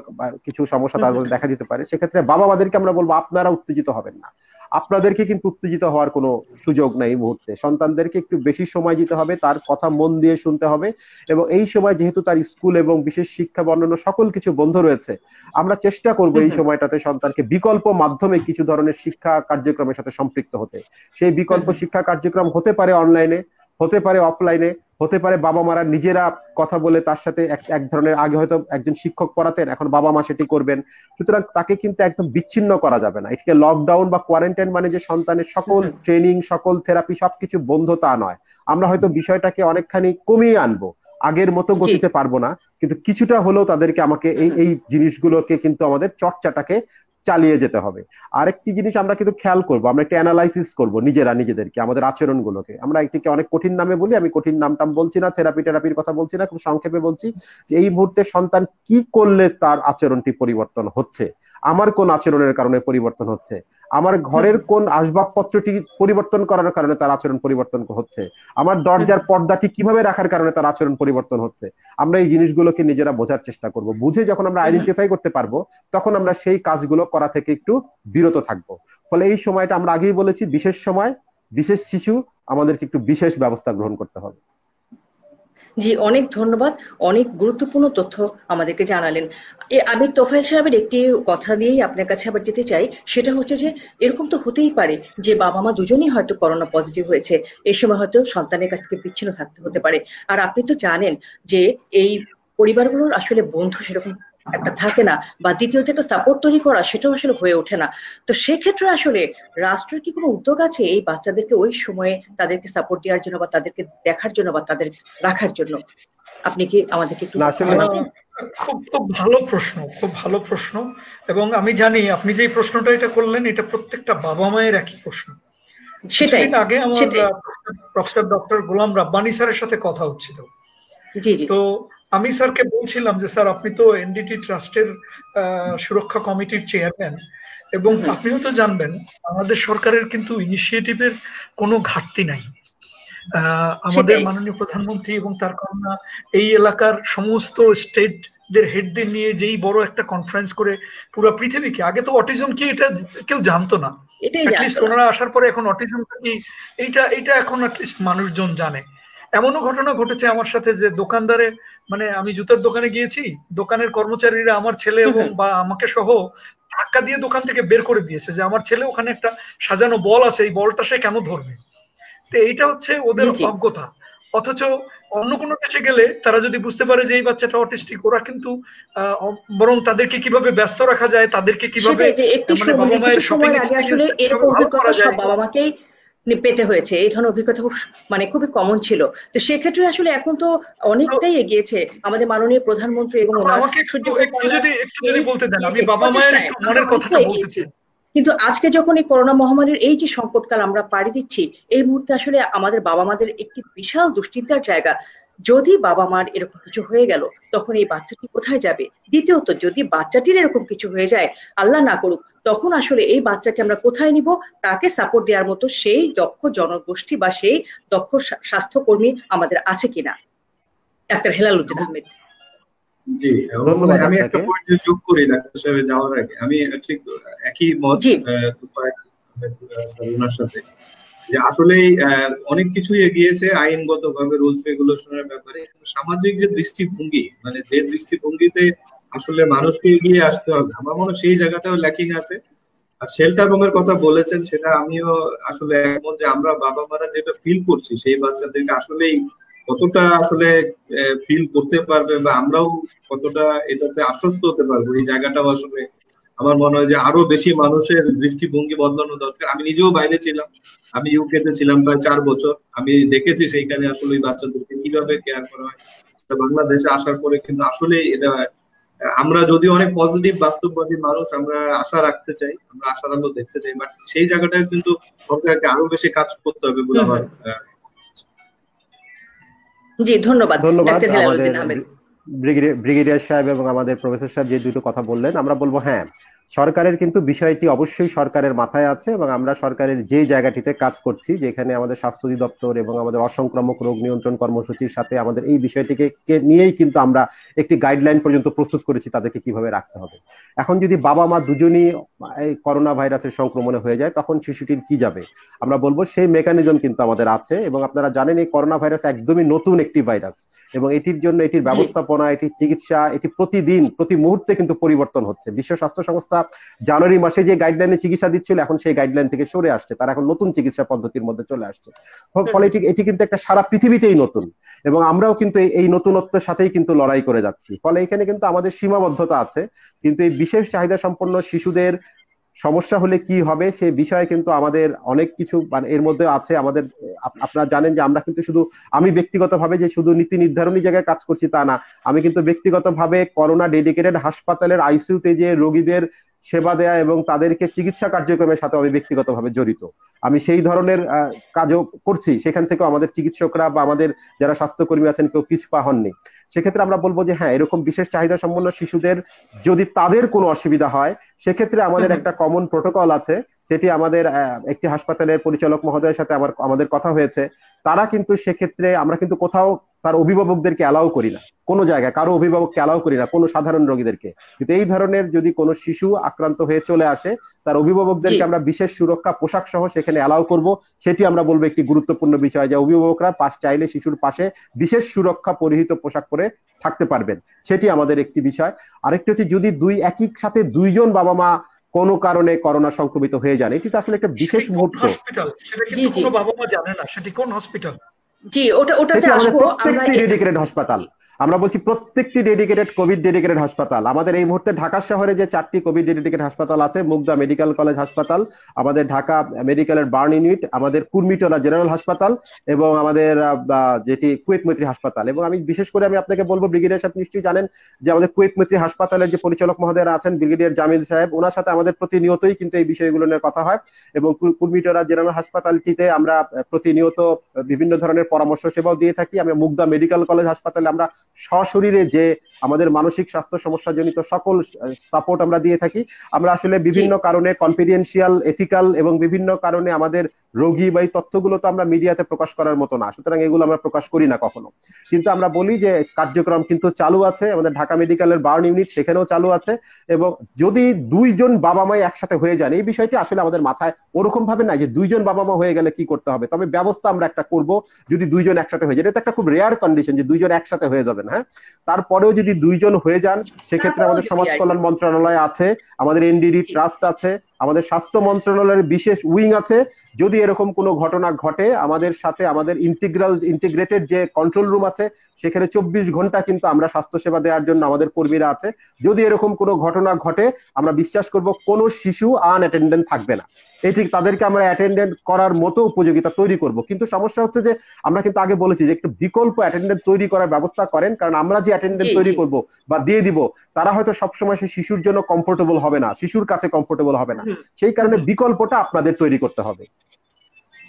কিছু সমস্যা তার মধ্যে দেখা দিতে পারে সেক্ষেত্রে বাবা মাদেরকে আমরা বলব আপনারা উত্তেজিত হবেন না। আপনাদেরকে কিন্তু উত্তেজিত হওয়ার কোনো সুযোগ নাই এই মুহূর্তে। সন্তানদেরকে একটু বেশি সময় দিতে হবে তার কথা মন দিয়ে শুনতে হবে এবং এই সময় যেহেতু তার স্কুল এবং বিশেষ শিক্ষা বর্ণনা সকল কিছু বন্ধ রয়েছে আমরা চেষ্টা করব এই সময়টাতে সন্তানকে বিকল্প মাধ্যমে কিছু ধরনের শিক্ষা কার্যক্রমের সাথে সম্পৃক্ত হতে। সেই বিকল্প শিক্ষা কার্যক্রম হতে পারে অনলাইনে হতে পারে অফলাইনে হতে পারে বাবা মারা নিজেরা কথা বলে তার সাথে এক ধরনের আগে হয়তো একজন শিক্ষক পড়াতেন এখন বাবা মা সেটি করবেন। সুতরাং তাকে কিন্তু একদম বিচ্ছিন্ন করা যাবে না। এটিকে লকডাউন বা কোয়ারেন্টাইন মানে যে সন্তানের সকল ট্রেনিং সকল থেরাপি সবকিছু বন্ধ তা নয়। আমরা হয়তো বিষয়টাকে অনেকখানি কমিয়ে আনব। আগের মতো গতিতে পারব না। কিন্তু কিছুটা হলেও তাদেরকে আমাকে এই এই জিনিসগুলোকে কিন্তু আমাদের চর্চাটাকে চালিয়ে যেতে হবে। আরেকটি জিনিস আমরা কিন্তু খেয়াল করব, আমরা একটা অ্যানালাইসিস করব নিজেরা নিজেদেরকে, আমাদের আচরণগুলোকে। আমরা একটিকে অনেক কঠিন নামে বলি, আমি কঠিন নামটা বলছি না থেরাপি টেরাপির কথা বলছি না, খুব সংক্ষেপে বলছি যে এই মুহূর্তে সন্তান কি করলে তার আচরণটি পরিবর্তন হচ্ছে? আমার কোন আচরণের কারণে পরিবর্তন হচ্ছে? আমার ঘরের কোন আসবাবপত্রটি পরিবর্তন করার কারণে তার আচরণ পরিবর্তন হচ্ছে? আমার দরজার পর্দাটি কীভাবে রাখার কারণে তার আচরণ পরিবর্তন হচ্ছে? আমরা এই জিনিসগুলোকে নিজেরা বোঝার চেষ্টা করব। বুঝে যখন আমরা আইডেন্টিফাই করতে পারব তখন আমরা সেই কাজগুলো করা থেকে একটু বিরত থাকব। ফলে এই সময়টা আমরা আগেই বলেছি বিশেষ সময় বিশেষ শিশু আমাদেরকে একটু বিশেষ ব্যবস্থা গ্রহণ করতে হবে। জি, অনেক ধন্যবাদ। অনেক গুরুত্বপূর্ণ তথ্য আমাদেরকে জানালেন। আমি তোফাইল সাহেবের একটি কথা দিয়েই আপনার কাছে আবার যেতে চাই। সেটা হচ্ছে যে, এরকম তো হতেই পারে যে বাবা মা দুজনেই হয়তো করোনা পজিটিভ হয়েছে। এই সময় হয়তো সন্তানের কাছ থেকে বিচ্ছিন্ন থাকতে হতে পারে। আর আপনি তো জানেন যে, এই পরিবারগুলোর আসলে বন্ধু সেরকম একটা থাকে না বা দ্বিতীয় যে একটা সাপোর্ট তৈরি করা সেটাও আসলে হয়ে ওঠে না। তো সেক্ষেত্রে আসলে রাষ্ট্রের কি কোনো উদ্যোগ আছে এই বাচ্চাদেরকে ওই সময়ে তাদেরকে সাপোর্ট দেওয়ার জন্য বা তাদেরকে দেখার জন্য বা তাদের রাখার জন্য? আপনি কি আমাদেরকে একটু খুব খুব ভালো প্রশ্ন খুব ভালো প্রশ্ন। এবং আমি জানি আপনি যে প্রশ্নটা এটা করলেন এটা প্রত্যেকটা বাবা মায়ের একই প্রশ্ন। সেটাই আগে আমার প্রফেসর ডক্টর গোলাম রাব্বানি স্যারের সাথে কথা হচ্ছিল। জি জি। তো আমি স্যারকে বলছিলাম যে স্যার আপনি তো এনডিটি ট্রাস্টের সুরক্ষা কমিটির চেয়ারম্যান এবং আপনিও তো জানবেন আমাদের সরকারের কিন্তু ইনিশিয়েটিভের কোনো ঘাটতি নাই। আমাদের মাননীয় প্রধানমন্ত্রী এবং তার কন্যা এই এলাকার সমস্ত স্টেট দের হেডদের নিয়ে যেই বড় একটা কনফারেন্স করে পুরো পৃথিবীকে আগে তো অটিজম কি এটা কেউ জানতো না। অ্যাটলিস্ট ওনারা আসার পরে এখন অটিজম কি এইটা এটা এখন অ্যাটলিস্ট মানুষজন জানে। এমনও ঘটনা ঘটেছে আমার সাথে যে দোকানদারে মানে আমি জুতার দোকানে গিয়েছি দোকানের কর্মচারীরা আমার ছেলে এবং বা আমাকে সহ ধাক্কা দিয়ে দোকান থেকে বের করে দিয়েছে যে আমার ছেলে ওখানে একটা সাজানো বল আছে এই বলটা সে কেন ধরবে? তো এইটা হচ্ছে ওদের অজ্ঞতা। অথচ অন্য কোনো দেশে গেলে তারা যদি বুঝতে পারে যে এই বাচ্চাটা অটিস্টিক ওরা কিন্তু বরং তাদেরকে কীভাবে ব্যস্ত রাখা যায় তাদেরকে কীভাবে মানে বাবা মায়ের শপিং আসলে এরকম অভিজ্ঞতা সব বাবা মাকেই পেতে হয়েছে। এই ধরনের অভিজ্ঞতা খুব মানে খুবই কমন ছিল। তো সেক্ষেত্রে আসলে এখন তো অনেকটাই এগিয়েছে আমাদের মাননীয় প্রধানমন্ত্রী এবং কিন্তু আজকে যখন এই করোনা মহামারীর এই যে সংকটকাল আমরা পাড়ি দিচ্ছি এই মুহূর্তে আসলে আমাদের বাবা মাদের একটি বিশাল দুশ্চিন্তার জায়গা। যদি বাবা মার এরকম কিছু হয়ে গেল তখন এই বাচ্চাটি কোথায় যাবে? দ্বিতীয়ত যদি বাচ্চাটির এরকম কিছু হয়ে যায় আল্লাহ না করুক তখন আসলে এই বাচ্চাকে আমরা কোথায় নিব? তাকে সাপোর্ট দেওয়ার মতো সেই দক্ষ জনগোষ্ঠী বা সেই দক্ষ স্বাস্থ্যকর্মী আমাদের আছে কিনা? ডাক্তার হেলাল উদ্দিন আহমেদ। জি আমি একটা পয়েন্ট যোগ করি ডাক্তার সাহেব যাওয়ার আগে। আমি ঠিক একই মত সালুনার সাথে। যে আসলে অনেক কিছুই এগিয়েছে আইনগত ভাবে রুলস রেগুলেশনের ব্যাপারে। সামাজিক যে দৃষ্টিভঙ্গি মানে যে দৃষ্টিভঙ্গিতে আসলে মানুষকে এগিয়ে আসতে হবে। আমার মনে হয় সেই জায়গাটাও ল্যাকিং আছে। আর শেল্টার রুমের কথা বলেছেন, সেটা আমিও আসলে এমন যে আমরা বাবা মারা যেটা ফিল করছি, সেই বাচ্চাদেরকে আসলেই কতটা আসলে ফিল করতে পারবে বা আমরাও কতটা এটাতে আশ্বস্ত হতে পারব, এই জায়গাটাও আসলে আমার মনে হয় যে আরও বেশি মানুষের দৃষ্টিভঙ্গি বদলানো দরকার। আমি নিজেও বাইরে ছিলাম, আমি ইউকে তে ছিলাম প্রায় চার বছর। আমি দেখেছি সেইখানে আসলে বাচ্চাদেরকে কীভাবে কেয়ার করা হয়। বাংলাদেশে আসার পরে কিন্তু আসলে এটা আমরা যদি অনেক পজিটিভ বাস্তববাদী মানুষ আমরা আশা রাখতে চাই আমরা আশার আলো দেখতে চাই বাট সেই জায়গাটায় কিন্তু সরকারকে আরও বেশি কাজ করতে হবে বলে আমার জি ধন্যবাদ। ধন্যবাদ ব্রিগেডিয়ার সাহেব এবং আমাদের প্রফেসর সাহেব যে দুটো কথা বললেন আমরা বলব হ্যাঁ সরকারের কিন্তু বিষয়টি অবশ্যই সরকারের মাথায় আছে এবং আমরা সরকারের যে জায়গাটিতে কাজ করছি যেখানে আমাদের স্বাস্থ্য অধিদপ্তর এবং আমাদের অসংক্রামক রোগ নিয়ন্ত্রণ কর্মসূচির সাথে আমাদের এই বিষয়টিকে নিয়েই কিন্তু আমরা একটি গাইডলাইন পর্যন্ত প্রস্তুত করেছি তাদেরকে কীভাবে রাখতে হবে। এখন যদি বাবা মা দুজনই এই করোনা ভাইরাসের সংক্রমণে হয়ে যায় তখন শিশুটির কি যাবে? আমরা বলব সেই মেকানিজম কিন্তু আমাদের আছে এবং আপনারা জানেন এই করোনা ভাইরাস একদমই নতুন একটি ভাইরাস এবং এটির জন্য এটির ব্যবস্থাপনা এটির চিকিৎসা এটি প্রতিদিন প্রতি মুহূর্তে কিন্তু পরিবর্তন হচ্ছে। বিশ্ব স্বাস্থ্য সংস্থা জানুয়ারি মাসে যে গাইডলাইনে চিকিৎসা দিচ্ছিল এখন সেই গাইডলাইন থেকে সরে আসছে। তারা এখন নতুন চিকিৎসা পদ্ধতির মধ্যে চলে আসছে। ফলে এটি কিন্তু একটা সারা পৃথিবীতেই নতুন। এবং আমরাও কিন্তু এই নতুনত্বের সাথেই কিন্তু লড়াই করে যাচ্ছি। ফলে এখানে কিন্তু আমাদের সীমাবদ্ধতা আছে। কিন্তু এই বিশেষ চাহিদা সম্পন্ন শিশুদের সমস্যা হলে কি হবে সে বিষয়ে কিন্তু আমাদের অনেক কিছু মানে এর মধ্যে আছে। আমাদের আপনারা জানেন যে আমরা কিন্তু শুধু, আমি ব্যক্তিগতভাবে যে শুধু নীতি নির্ধারণী জায়গায় কাজ করছি তা না, আমি কিন্তু ব্যক্তিগতভাবে করোনা ডেডিকেটেড হাসপাতালের আইসিইউতে যে রোগীদের সেবা দেয়া এবং তাদেরকে চিকিৎসা কার্যক্রমের সাথে আমি ব্যক্তিগতভাবে জড়িত। আমি সেই ধরনের কাজও করছি। সেখান থেকে আমাদের চিকিৎসকরা বা আমাদের যারা স্বাস্থ্যকর্মী আছেন কেউ পিছপা হননি। সেক্ষেত্রে আমরা বলব যে হ্যাঁ এরকম বিশেষ চাহিদা সম্পন্ন শিশুদের যদি তাদের কোনো অসুবিধা হয় সেক্ষেত্রে আমাদের একটা কমন প্রোটোকল আছে সেটি আমাদের একটি হাসপাতালের পরিচালক মহোদয়ের সাথে আমার আমাদের কথা হয়েছে। তারা কিন্তু সেক্ষেত্রে আমরা কিন্তু কোথাও তার অভিভাবকদেরকে অ্যালাউ করি না। কোনো জায়গায় কারও অভিভাবককে অ্যালাউ করি না কোনো সাধারণ রোগীদেরকে। কিন্তু এই ধরনের যদি কোনো শিশু আক্রান্ত হয়ে চলে আসে তার অভিভাবকদেরকে আমরা বিশেষ সুরক্ষা পোশাক সহ সেখানে অ্যালাউ করব। সেটি আমরা বলব একটি গুরুত্বপূর্ণ বিষয় যে অভিভাবকরা পাশ চাইলে শিশুর পাশে বিশেষ সুরক্ষা পরিহিত পোশাক পরে থাকতে পারবেন। সেটি আমাদের একটি বিষয়। আরেকটি হচ্ছে যদি দুই একই সাথে দুইজন বাবা মা কোনো কারণে করোনা সংক্রমিত হয়ে যান এটি তো আসলে একটা বিশেষ মুহূর্ত। হসপিটাল সেটা কিন্তু কোনো বাবা মা জানে না? সেটি কোন হসপিটাল জি ওটা ওটাতে আসব আমরা ডেডিকেটেড হাসপাতাল আমরা বলছি প্রত্যেকটি ডেডিকেটেড কোভিড ডেডিকেটেড হাসপাতাল। আমাদের এই মুহূর্তে ঢাকা শহরে যে চারটি কোভিড ডেডিকেটেড হাসপাতাল আছে, মুগদা মেডিকেল কলেজ হাসপাতাল, আমাদের ঢাকা মেডিকেলের বার্ন ইউনিট, আমাদের কুর্মিটোলা জেনারেল হাসপাতাল এবং আমাদের যেটি কুয়েত মৈত্রী হাসপাতাল। এবং আমি বিশেষ করে আমি আপনাকে বলব, ব্রিগেডিয়ার সাহেব নিশ্চয়ই জানেন যে আমাদের কুয়েত মৈত্রী হাসপাতালের যে পরিচালক মহোদয়রা আছেন, ব্রিগেডিয়ার জামিল সাহেব, ওনার সাথে আমাদের প্রতিনিয়তই কিন্তু এই বিষয়গুলো নিয়ে কথা হয় এবং কুর্মিটোলা জেনারেল হাসপাতালটিতে আমরা প্রতিনিয়ত বিভিন্ন ধরনের পরামর্শ সেবাও দিয়ে থাকি। আমরা মুগদা মেডিকেল কলেজ হাসপাতালে আমরা সশরীরে যে আমাদের মানসিক স্বাস্থ্য সমস্যা জনিত সকল সাপোর্ট আমরা দিয়ে থাকি আমরা আসলে বিভিন্ন কারণে কনফিডেন্সিয়াল এথিক্যাল এবং বিভিন্ন কারণে আমাদের রোগী বা এই তথ্যগুলো তো আমরা মিডিয়াতে প্রকাশ করার মতো না সুতরাং এগুলো আমরা প্রকাশ করি না কখনো। কিন্তু আমরা বলি যে কার্যক্রম কিন্তু চালু আছে আমাদের ঢাকা মেডিকেলের বার্ন ইউনিট সেখানেও চালু আছে এবং যদি দুইজন বাবা মাই একসাথে হয়ে যান এই বিষয়টি আসলে আমাদের মাথায় ওরকম ভাবে নাই যে দুইজন বাবা মা হয়ে গেলে কি করতে হবে তবে ব্যবস্থা আমরা একটা করব যদি দুইজন একসাথে হয়ে যায়। এটা একটা খুব রেয়ার কন্ডিশন যে দুইজন একসাথে হয়ে যাবেন। হ্যাঁ? তারপরেও যদি দুইজন হয়ে যান সেক্ষেত্রে আমাদের সমাজ কল্যাণ মন্ত্রণালয় আছে আমাদের এনডিডি ট্রাস্ট আছে আমাদের স্বাস্থ্য মন্ত্রণালয়ের বিশেষ উইং আছে। যদি এরকম কোনো ঘটনা ঘটে আমাদের সাথে আমাদের ইন্টিগ্রাল ইন্টিগ্রেটেড যে কন্ট্রোল রুম আছে সেখানে চব্বিশ ঘণ্টা কিন্তু আমরা স্বাস্থ্য সেবা দেওয়ার জন্য আমাদের কর্মীরা আছে। যদি এরকম কোনো ঘটনা ঘটে আমরা বিশ্বাস করব কোনো শিশু আনঅ্যাটেন্ডেন্ট থাকবে না। এটি তাদেরকে আমরা অ্যাটেন্ডেন্ট করার মতো উপযোগিতা তৈরি করব। কিন্তু সমস্যা হচ্ছে যে আমরা কিন্তু আগে বলেছি যে একটু বিকল্প অ্যাটেন্ডেন্ট তৈরি করার ব্যবস্থা করেন কারণ আমরা যে অ্যাটেন্ডেন্ট তৈরি করব বা দিয়ে দিব তারা হয়তো সবসময় সেই শিশুর জন্য কমফোর্টেবল হবে না শিশুর কাছে কমফোর্টেবল হবে না। সেই কারণে বিকল্পটা আপনাদের তৈরি করতে হবে।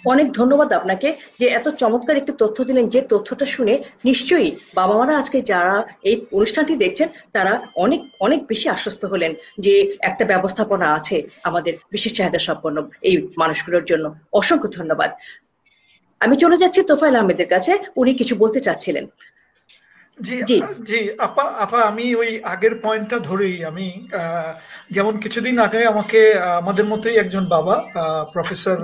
অনেক ধন্যবাদ আপনাকে যে এত চমৎকার একটি তথ্য দিলেন। যে তথ্যটা শুনে নিশ্চয়ই বাবা মারা আজকে যারা এই অনুষ্ঠানটি দেখছেন তারা অনেক অনেক বেশি আশ্বস্ত হলেন যে একটা ব্যবস্থাপনা আছে আমাদের বিশেষ চাহিদা সম্পন্ন এই মানুষগুলোর জন্য। অসংখ্য ধন্যবাদ। আমি চলে যাচ্ছি তোফাইল আহমেদের কাছে। উনি কিছু বলতে চাচ্ছিলেন। জি জি। আপা আপা আমি ওই আগের পয়েন্টটা ধরেই আমি যেমন কিছুদিন আগে আমাকে আমাদের মতোই একজন বাবা প্রফেসর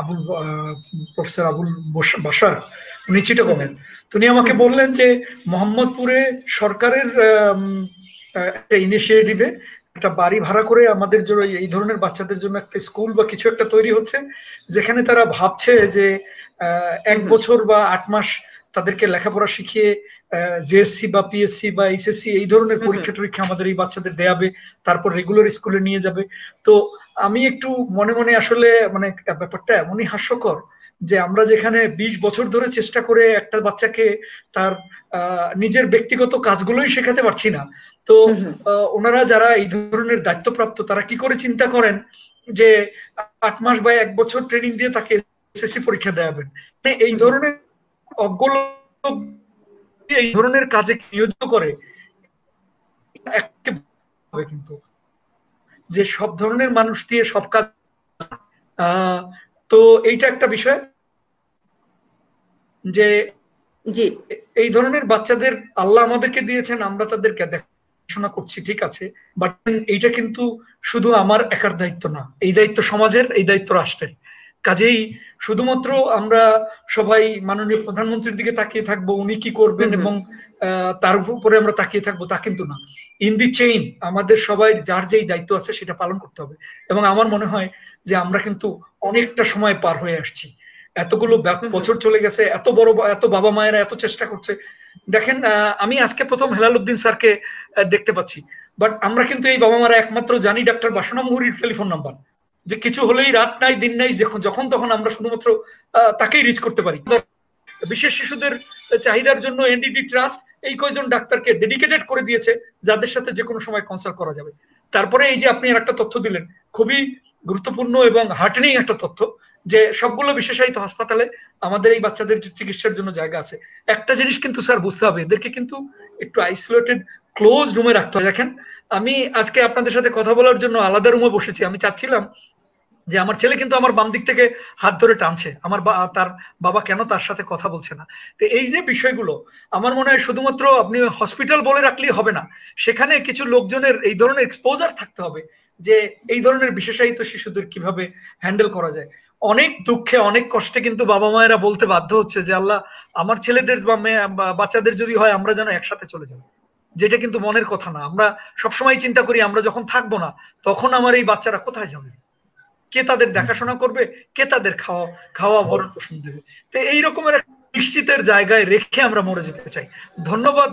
আবুল প্রফেসর আবুল বাসার উনি চিটাগংয়ের। উনি আমাকে বললেন যে মোহাম্মদপুরে সরকারের একটা ইনিশিয়েটিভে একটা বাড়ি ভাড়া করে আমাদের জন্য এই ধরনের বাচ্চাদের জন্য একটা স্কুল বা কিছু একটা তৈরি হচ্ছে যেখানে তারা ভাবছে যে এক বছর বা আট মাস তাদেরকে লেখাপড়া শিখিয়ে জেএসসি বা পিএসসি বা এইচএসসি এই ধরনের পরীক্ষা টরীক্ষা আমাদের এই বাচ্চাদের দেয়াবে তারপর রেগুলার স্কুলে নিয়ে যাবে। তো আমি একটু মনে মনে আসলে মানে ব্যাপারটা এমনই হাস্যকর যে আমরা যেখানে ২০ বছর ধরে চেষ্টা করে একটা বাচ্চাকে তার নিজের ব্যক্তিগত কাজগুলোই শেখাতে পারছি না। তো ওনারা যারা এই ধরনের দায়িত্বপ্রাপ্ত তারা কি করে চিন্তা করেন যে আট মাস বা এক বছর ট্রেনিং দিয়ে তাকে এসএসসি পরীক্ষা দেওয়াবেন? এই ধরনের অজ্ঞ এই ধরনের কাজে নিয়োজিত করে কিন্তু। যে সব ধরনের মানুষ দিয়ে সব কাজ তো এইটা একটা বিষয় যে জি। এই ধরনের বাচ্চাদের আল্লাহ আমাদেরকে দিয়েছেন আমরা তাদেরকে দেখাশোনা করছি ঠিক আছে? বাট এইটা কিন্তু শুধু আমার একার দায়িত্ব না এই দায়িত্ব সমাজের এই দায়িত্ব রাষ্ট্রের। কাজেই শুধুমাত্র আমরা সবাই মাননীয় প্রধানমন্ত্রীর দিকে তাকিয়ে থাকব উনি কি করবেন এবং তার উপরে আমরা তাকিয়ে থাকব তা কিন্তু না। ইন দি চেইন আমাদের সবাই যার যেই দায়িত্ব আছে সেটা পালন করতে হবে। এবং আমার মনে হয় যে আমরা কিন্তু অনেকটা সময় পার হয়ে আসছি। এতগুলো বছর চলে গেছে এত বড় এত বাবা মায়েরা এত চেষ্টা করছে। দেখেন আমি আজকে প্রথম হেলাল উদ্দিন স্যারকে দেখতে পাচ্ছি। বাট আমরা কিন্তু এই বাবা মারা একমাত্র জানি ডাক্তার বাসনা মুহুরির টেলিফোন নাম্বার। যে কিছু হলেই রাত নাই, দিন নাই, যখন যখন তখন আমরা শুধুমাত্র তাকেই রিচ করতে পারি। বিশেষ শিশুদের চাহিদার জন্য এনডিডি ট্রাস্ট এই কয়জন ডাক্তারকে ডেডিকেটেড করে দিয়েছে, যাদের সাথে যে কোনো সময় কনসাল্ট করা যাবে। তারপরে এই যে আপনি একটা তথ্য দিলেন, খুবই গুরুত্বপূর্ণ এবং হার্টেনিং একটা তথ্য, যে সবগুলো বিশেষায়িত হাসপাতালে আমাদের এই বাচ্চাদের চিকিৎসার জন্য জায়গা আছে। একটা জিনিস কিন্তু স্যার বুঝতে হবে, এদেরকে কিন্তু একটু আইসোলেটেড ক্লোজ রুমে রাখতে হয় দেখেন, আমি আজকে আপনাদের সাথে কথা বলার জন্য আলাদা রুমে বসেছি। আমি চাচ্ছিলাম যে আমার ছেলে কিন্তু আমার বাম দিক থেকে হাত ধরে টানছে। আমার তার বাবা কেন তার সাথে কথা বলছে না? তো এই যে বিষয়গুলো, আমার মনে হয় শুধুমাত্র আপনি হসপিটাল বলে রাখলেই হবে না। সেখানে কিছু লোকজনের এই ধরনের এক্সপোজার থাকতে হবে যে এই ধরনের বিশেষায়িত শিশুদের কীভাবে হ্যান্ডেল করা যায়। অনেক দুঃখে, অনেক কষ্টে কিন্তু বাবা মায়েরা বলতে বাধ্য হচ্ছে যে, আল্লাহ, আমার ছেলেদের বা বাচ্চাদের যদি হয়, আমরা যেন একসাথে চলে যাব যেটা কিন্তু মনের কথা না। আমরা সবসময় চিন্তা করি, আমরা যখন থাকব না, তখন আমার এই বাচ্চারা কোথায় যাবে? কে তাদের দেখাশোনা করবে কে তাদের খাওয়া খাওয়া ভরণ পোষণ দেবে। তো এই রকমের নিশ্চিতের জায়গায় রেখে আমরা মরে যেতে চাই। ধন্যবাদ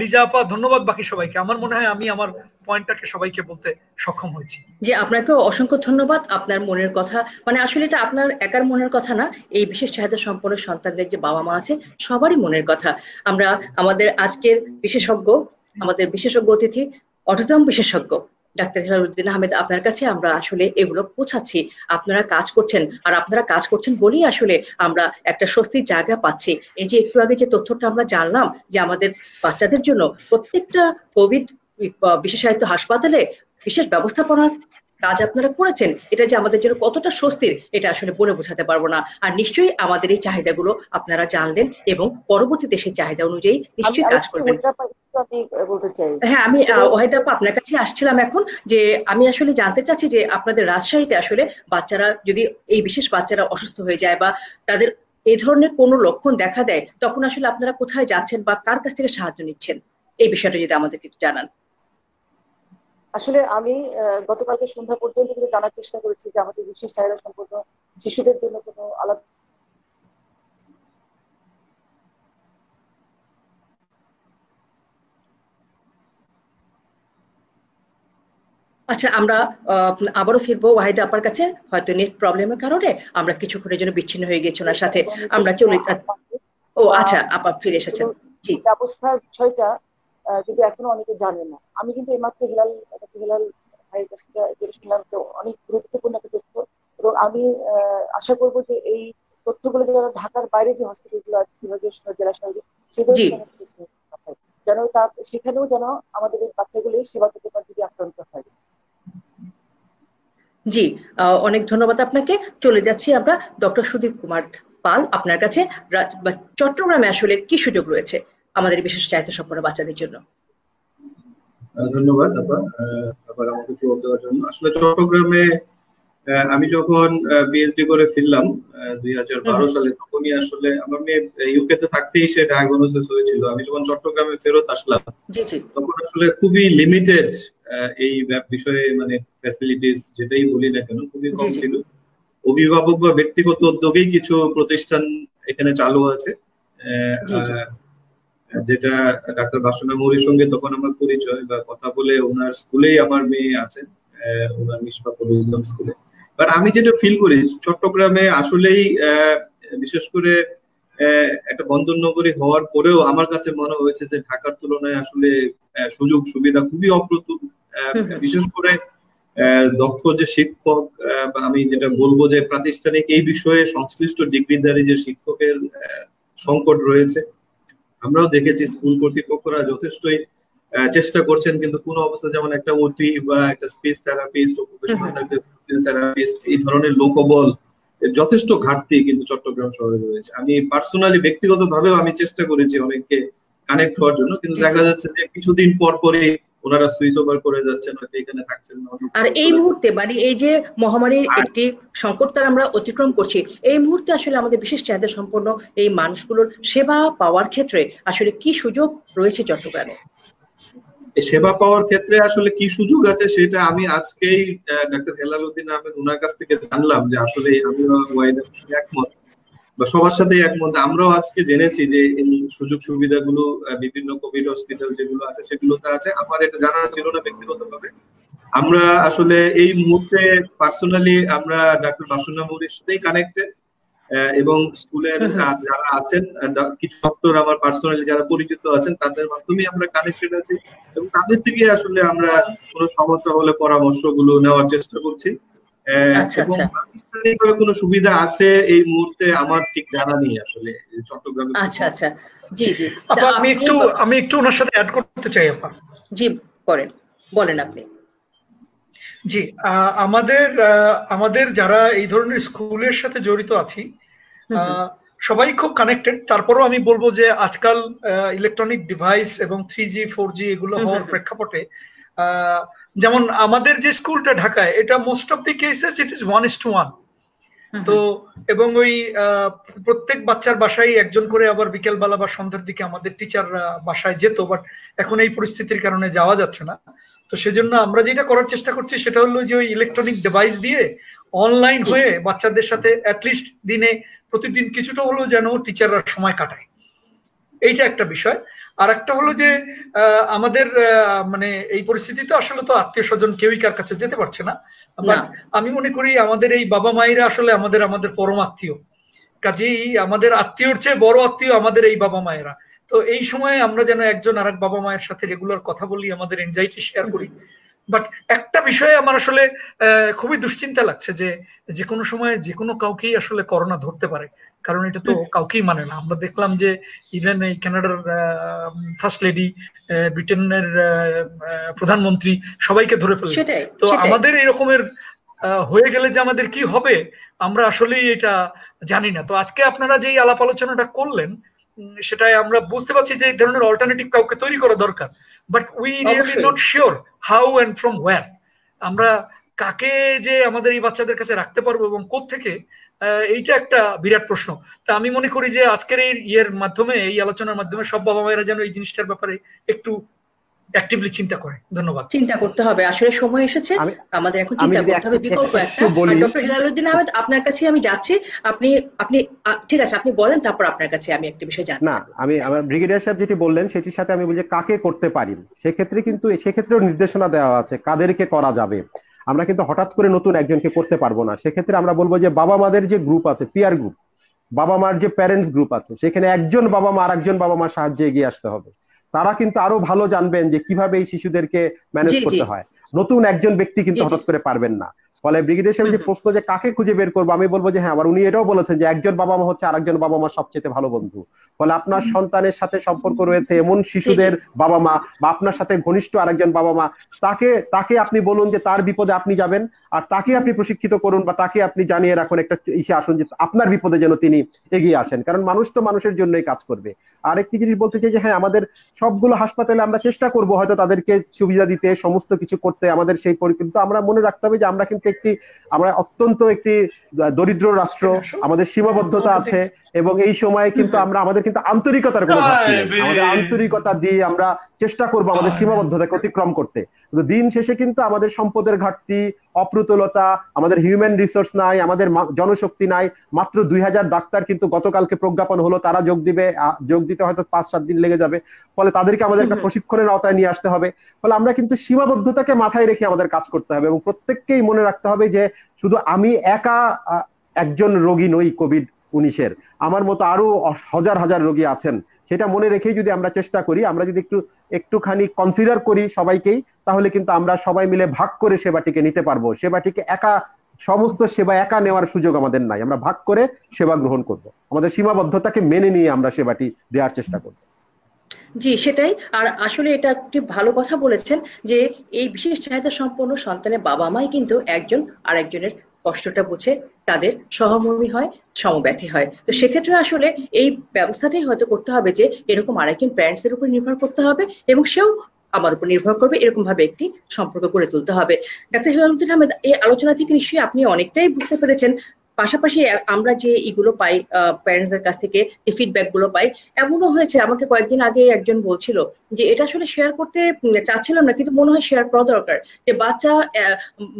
লিজা আপা ধন্যবাদ বাকি সবাইকে। আমার মনে হয় আমি আমার পয়েন্টটাকে সবাইকে বলতে সক্ষম হয়েছি। জি আপনাকে অসংখ্য ধন্যবাদ। আপনার মনের কথা মানে আসলে এটা আপনার একার মনের কথা না এই বিশেষ চাহিদা সম্পন্ন সন্তানদের যে বাবা মা আছে সবারই মনের কথা। আমরা আমাদের আজকের বিশেষজ্ঞ আমাদের বিশেষজ্ঞ অতিথি অটিজম বিশেষজ্ঞ ডাক্তার হেলালুদ্দিন আহমেদ, আপনার কাছে আমরা আসলে এগুলো পৌঁছাচ্ছি। আপনারা কাজ করছেন আর আপনারা কাজ করছেন বলেই আসলে আমরা একটা স্বস্তির জায়গা পাচ্ছি। এই যে একটু আগে যে তথ্যটা আমরা জানলাম যে আমাদের বাচ্চাদের জন্য প্রত্যেকটা কোভিড বিশেষায়িত হাসপাতালে বিশেষ ব্যবস্থাপনার কাজ আপনারা করেছেন এটা যে আমাদের জন্য কতটা স্বস্তির এটা আসলে বলে বোঝাতে পারব না। আর নিশ্চয়ই আমাদের এই চাহিদাগুলো আপনারা জানলেন এবং পরবর্তীতে সেই চাহিদা অনুযায়ী নিশ্চয়ই কাজ করবেন। হ্যাঁ আমি ওয়াহিদা আপনার কাছে আসছিলাম এখন যে আমি আসলে জানতে চাচ্ছি যে আপনাদের রাজশাহীতে আসলে বাচ্চারা যদি এই বিশেষ বাচ্চারা অসুস্থ হয়ে যায় বা তাদের এই ধরনের কোনো লক্ষণ দেখা দেয় তখন আসলে আপনারা কোথায় যাচ্ছেন বা কার কাছ থেকে সাহায্য নিচ্ছেন? এই বিষয়টা যদি আমাদেরকে জানান। আসলে আমি গতকালকে সন্ধ্যা পর্যন্ত কিন্তু জানার চেষ্টা করেছি যে আমাদের বিশেষ চাহিদা সম্পন্ন শিশুদের জন্য কোনো আলাদা আচ্ছা আমরা আবারও ফিরবো ওয়াহিদা আপার কাছে। হয়তো নেট প্রবলেমের কারণে আমরা কিছুক্ষণের জন্য বিচ্ছিন্ন হয়ে গেছি ওনার সাথে। আমরা চলে ও আচ্ছা আপা ফিরে এসেছেন। ব্যবস্থার বিষয়টা কিন্তু এখনও অনেকে জানে না। আমি কিন্তু এইমাত্র হিলাল হিলাল ভাইয়ের কাছ থেকে শুনলাম তো অনেক গুরুত্বপূর্ণ একটা তথ্য এবং আমি আশা করব যে এই তথ্যগুলো যারা ঢাকার বাইরে যে হসপিটালগুলো আছে জেলা শহরে সেগুলো যেন তা সেখানেও যেন আমাদের এই বাচ্চাগুলি সেবা পেতে পারে যদি আক্রান্ত হয়। জি অনেক ধন্যবাদ আপনাকে। চলে যাচ্ছি আমরা ডক্টর সুদীপ কুমার পাল। আপনার কাছে চট্টগ্রামে আসলে কি সুযোগ রয়েছে? আমাদের বিশেষ চাহিদা সম্পন্ন বাচ্চাদের জন্য। ধন্যবাদ আপা। আবার আমাকে জবাব দেওয়ার জন্য। আসলে চট্টগ্রামে আমি যখন পিএইচডি করে ফিরলাম দুই হাজার বারো সালে তখনই আসলে আমার মেয়ে ইউকে তে থাকতেই সে ডায়াগনোসিস হয়েছিল। আমি যখন চট্টগ্রামে ফেরত আসলাম তখন আসলে খুবই লিমিটেড এই বিষয়ে মানে ফ্যাসিলিটিস যেটাই বলি না কেন খুবই কম ছিল। অভিভাবক বা ব্যক্তিগত উদ্যোগেই কিছু প্রতিষ্ঠান এখানে চালু আছে। যেটা ডাক্তার বাসনা মৌরির সঙ্গে তখন আমার পরিচয় বা কথা বলে ওনার স্কুলেই আমার মেয়ে আছে ওনার পরিজন স্কুলে। বাট আমি যেটা ফিল করি চট্টগ্রামে আসলেই বিশেষ করে একটা বন্দর নগরী হওয়ার পরেও আমার কাছে মনে হয়েছে যে ঢাকার তুলনায় আসলে সুযোগ সুবিধা খুবই অপ্রতুল। বিশেষ করে দক্ষ যে শিক্ষক আমি যেটা বলব যে প্রাতিষ্ঠানিক এই বিষয়ে সংশ্লিষ্ট ডিগ্রিধারী যে শিক্ষকের সংকট রয়েছে আমরাও দেখেছি স্কুল কর্তৃপক্ষরা যথেষ্টই চেষ্টা করছেন কিন্তু কোন অবস্থা যেমন একটা ওটি বা একটা স্পেস থেরাপিস্ট অকুপেশনাল থেরাপিস্ট এই ধরনের লোকবল যথেষ্ট ঘাটতি কিন্তু চট্টগ্রাম শহরে রয়েছে। আমি পার্সোনালি ব্যক্তিগতভাবেও আমি চেষ্টা করেছি অনেককে কানেক্ট হওয়ার জন্য কিন্তু দেখা যাচ্ছে যে কিছুদিন পর পরে ওনারা সুইচ ওভার করে যাচ্ছেন হয়তো এখানে থাকছেন না। আর এই মুহূর্তে মানে এই যে মহামারীর একটি সংকটটা আমরা অতিক্রম করছি এই মুহূর্তে আসলে আমাদের বিশেষ চাহিদা সম্পন্ন এই মানুষগুলোর সেবা পাওয়ার ক্ষেত্রে আসলে কি সুযোগ রয়েছে চট্টগ্রামে? সেবা পাওয়ার ক্ষেত্রে আসলে কি সুযোগ আছে সেটা আমি আজকেই ডাক্তার হেলাল উদ্দিন আহমেদ ওনার কাছ থেকে জানলাম যে আসলে আমি ওয়াইদের একমত। বা সবার সাথে একমত। আমরাও আজকে জেনেছি যে এই সুযোগ সুবিধাগুলো বিভিন্ন কোভিড হসপিটাল যেগুলো আছে সেগুলোতে আছে। আমার এটা জানা ছিল না ব্যক্তিগতভাবে। আমরা আসলে এই মুহূর্তে পার্সোনালি আমরা ডাক্তার বাসুনা মৌরির সাথেই কানেক্টেড এবং স্কুলের যারা আছেন কিছু ডক্টর আমার পার্সোনালি যারা পরিচিত আছেন তাদের মাধ্যমে আমরা কানেক্টেড আছি। এবং তাদের থেকে আসলে আমরা কোনো সমস্যা হলে পরামর্শগুলো নেওয়ার চেষ্টা করছি। এবং আচ্ছা। প্রাতিষ্ঠানিকভাবে কোনো সুবিধা আছে এই মুহূর্তে আমার ঠিক জানা নেই আসলে চট্টগ্রামে আচ্ছা আচ্ছা। জি জি। আপা আমি একটু আমি একটু ওনার সাথে অ্যাড করতে চাই আপা। জি করেন। বলেন আপনি। জি আহ, আমাদের আহ, আমাদের যারা এই ধরনের স্কুলের সাথে জড়িত আছি সবাই খুব কানেক্টেড তারপরও আমি বলব যে আজকাল ইলেকট্রনিক ডিভাইস এবং থ্রি জি ফোর জি এগুলো হওয়ার প্রেক্ষাপটে আহ, যেমন আমাদের যে স্কুলটা ঢাকায় এটা most of the cases it is one is to one তো এবং ওই প্রত্যেক বাচ্চার বাসায় একজন করে আবার বিকেলবেলা বা সন্ধ্যার দিকে আমাদের টিচার বাসায় যেত বাট এখন এই পরিস্থিতির কারণে যাওয়া যাচ্ছে না। তো সেজন্য আমরা যেটা করার চেষ্টা করছি সেটা হলো যে ওই ইলেকট্রনিক ডিভাইস দিয়ে অনলাইন হয়ে বাচ্চাদের সাথে অ্যাটলিস্ট দিনে প্রতিদিন কিছুটা হলেও যেন টিচাররা সময় কাটায়। এইটা একটা বিষয়। আর একটা হলো যে আমাদের মানে এই পরিস্থিতিতে আসলে তো আত্মীয় স্বজন কেউই কার কাছে যেতে পারছে না। আমি মনে করি আমাদের এই বাবা মায়েরা আসলে আমাদের আমাদের পরম আত্মীয়। কাজেই আমাদের আত্মীয়র চেয়ে বড় আত্মীয় আমাদের এই বাবা মায়েরা। তো এই সময় আমরা যেন একজন আর এক বাবা মায়ের সাথে রেগুলার কথা বলি আমাদের এনজাইটি শেয়ার করি। বাট একটা বিষয়ে আমার আসলে আহ, খুবই দুশ্চিন্তা লাগছে যে যে কোনো সময় যে কোনো কাউকেই আসলে করোনা ধরতে পারে। কারণ এটা তো কাউকেই মানে না। আমরা দেখলাম যে ইভেন এই কানাডার ফার্স্ট লেডি ব্রিটেনের প্রধানমন্ত্রী সবাইকে ধরে ফেলল। তো আমাদের এরকমের হয়ে গেলে যে আমাদের কি হবে আমরা আসলেই এটা জানি না। তো আজকে আপনারা যেই আলাপ আলোচনাটা করলেন সেটাই আমরা বুঝতে পারছি যে এই ধরনের অল্টারনেটিভ কাউকে তৈরি করা দরকার। But we really. Not sure how and from where আমরা কাকে যে আমাদের এই বাচ্চাদের কাছে রাখতে পারব এবং কোত্থেকে আহ, এইটা একটা বিরাট প্রশ্ন। তা আমি মনে করি যে আজকের এই ইয়ের মাধ্যমে এই আলোচনার মাধ্যমে সব বাবা মায়েরা যেন এই জিনিসটার ব্যাপারে একটু অ্যাক্টিভলি চিন্তা করে। ধন্যবাদ। চিন্তা করতে হবে। আসলে সময় এসেছে। আমাদের এখন চিন্তা করতে হবে। বিকল্প একটা ডক্টর হেলালুদ্দিন আহমেদ আপনার কাছে আমি যাচ্ছি। আপনি আপনি ঠিক আছে আপনি বলেন তারপর আপনার কাছে আমি একটা বিষয় জানতে না আমি আমার ব্রিগেডিয়ার সাহেব যেটি বললেন সেটির সাথে আমি বলি কাকে করতে পারি। সেক্ষেত্রে কিন্তু সেক্ষেত্রেও নির্দেশনা দেওয়া আছে। কাদেরকে করা যাবে? আমরা কিন্তু হঠাৎ করে নতুন একজনকে করতে পারব না সেক্ষেত্রে আমরা বলব যে বাবা মাদের যে গ্রুপ আছে পিয়ার গ্রুপ বাবা মার যে প্যারেন্টস গ্রুপ আছে সেখানে একজন বাবা মা আরেকজন বাবা মার সাহায্যে এগিয়ে আসতে হবে তারা কিন্তু আরও ভালো জানবেন যে কীভাবে এই শিশুদেরকে ম্যানেজ। করতে হয় নতুন একজন ব্যক্তি কিন্তু। হঠাৎ করে পারবেন না ফলে ব্রিগেডিয়ার সাহেব যে। প্রশ্ন যে কাকে খুঁজে বের করব আমি বলব যে হ্যাঁ আবার উনি এটাও বলেছেন যে একজন বাবা মা হচ্ছে আরেকজন বাবা মা সবচেয়ে ভালো বন্ধু। ফলে আপনার সন্তানের সাথে সম্পর্ক রয়েছে এমন শিশুদের বাবা মা বা আপনার সাথে ঘনিষ্ঠ আরেকজন বাবা মা তাকে তাকে আপনি বলুন যে তার বিপদে আপনি যাবেন আর তাকে আপনি প্রশিক্ষিত করুন বা তাকে আপনি জানিয়ে রাখুন একটা ইসে আসুন যে আপনার বিপদে যেন তিনি এগিয়ে আসেন। কারণ মানুষ তো মানুষের জন্যই কাজ করবে। আরেকটি জিনিস বলতে চাই যে হ্যাঁ আমাদের সবগুলো হাসপাতালে আমরা চেষ্টা করব হয়তো তাদেরকে সুবিধা দিতে সমস্ত কিছু করতে আমাদের সেই পরিকল্পনা আমরা মনে রাখতে হবে যে আমরা কিন্তু একটি আমরা অত্যন্ত একটি দরিদ্র রাষ্ট্র আমাদের সীমাবদ্ধতা আছে। এবং এই সময়ে কিন্তু আমরা আমাদের কিন্তু আন্তরিকতার কোনো আমাদের আন্তরিকতা দিয়ে আমরা চেষ্টা করব আমাদের সীমাবদ্ধতাকে অতিক্রম করতে। কিন্তু দিন শেষে কিন্তু আমাদের সম্পদের ঘাটতি অপ্রতুলতা আমাদের হিউম্যান রিসোর্স নাই আমাদের জনশক্তি নাই। মাত্র দুই হাজার ডাক্তার কিন্তু গতকালকে প্রজ্ঞাপন হলো তারা যোগ দিবে যোগ দিতে হয়তো পাঁচ সাত দিন লেগে যাবে। ফলে তাদেরকে আমাদের একটা প্রশিক্ষণের আওতায় নিয়ে আসতে হবে। ফলে আমরা কিন্তু সীমাবদ্ধতাকে মাথায় রেখে আমাদের কাজ করতে হবে এবং প্রত্যেককেই মনে রাখতে হবে যে শুধু আমি একা একজন রোগী নই কোভিড উনিশের। আমার মতো আরও হাজার হাজার রোগী আছেন। সেটা মনে রেখেই যদি আমরা চেষ্টা করি, আমরা যদি একটু, একটুখানি কনসিডার করি সবাইকেই, তাহলে কিন্তু আমরা সবাই মিলে ভাগ করে সেবাটিকে নিতে পারব। সেবাটিকে একা, সমস্ত সেবা একা নেওয়ার সুযোগ আমাদের নাই। আমরা ভাগ করে সেবা গ্রহণ করব। আমাদের সীমাবদ্ধতাকে মেনে নিয়ে আমরা সেবাটি দেওয়ার চেষ্টা করব। জি, সেটাই। আর আসলে এটা একটি ভালো কথা বলেছেন যে, এই বিশেষ চাহিদা সম্পন্ন সন্তানের বাবা মাই কিন্তু একজন আরেকজনের কষ্টটা বুঝে তাদের সহমর্মী হয়, সমব্যথী হয়। তো সেক্ষেত্রে আসলে এই ব্যবস্থাটাই হয়তো করতে হবে যে, এরকম আরেকজন প্যারেন্টস এর উপর নির্ভর করতে হবে এবং সেও আমার উপর নির্ভর করবে এরকম ভাবে একটি সম্পর্ক গড়ে তুলতে হবে। ডাক্তার হিলালুদ্দিন আহমেদ, এই আলোচনা থেকে নিশ্চয়ই আপনি অনেকটাই বুঝতে পেরেছেন পাশাপাশি আমরা যে ইগুলো পাই প্যারেন্টসদের কাছ থেকে যে ফিডব্যাকগুলো পাই, এমনও হয়েছে, আমাকে কয়েকদিন আগে একজন বলছিল যে, এটা আসলে শেয়ার করতে চাচ্ছিলাম না, কিন্তু মনে হয় শেয়ার করা দরকার। যে বাচ্চা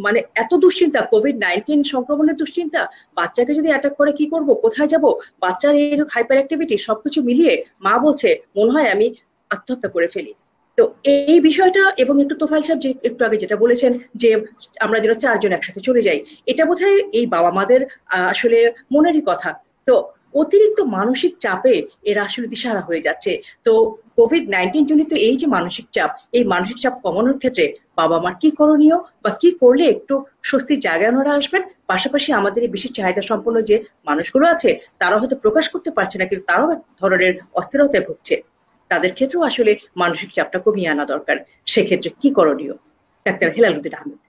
মানে এত দুশ্চিন্তা কোভিড নাইন্টিন সংক্রমণের দুশ্চিন্তা, বাচ্চাকে যদি অ্যাটাক করে কি করব, কোথায় যাব? বাচ্চার এই হাইপার অ্যাক্টিভিটি সবকিছু মিলিয়ে মা বলছে, মনে হয় আমি আত্মহত্যা করে ফেলি। তো এই বিষয়টা এবং একটু তোফাইল সাহেব যে একটু আগে যেটা বলেছেন যে আমরা যেন চারজন একসাথে চলে যাই, এটা বোধহয় এই বাবা মাদের আসলে মনেরই কথা। তো অতিরিক্ত মানসিক চাপে এরা আসলে দিশাহারা হয়ে যাচ্ছে। তো কোভিড নাইন্টিন জনিত এই যে মানসিক চাপ, এই মানসিক চাপ কমানোর ক্ষেত্রে বাবা মার কি করণীয় বা কি করলে একটু স্বস্তির জায়গায় ওনারা আসবেন? পাশাপাশি আমাদের এই বিশেষ চাহিদা সম্পন্ন যে মানুষগুলো আছে তারা হয়তো প্রকাশ করতে পারছে না, কিন্তু তারাও এক ধরনের অস্থিরতায় ভুগছে। তাদের ক্ষেত্রেও আসলে মানসিক চাপটা কমিয়ে আনা দরকার। সেক্ষেত্রে কি করণীয়? ডাক্তার হেলালুদ্দিন আহমেদ।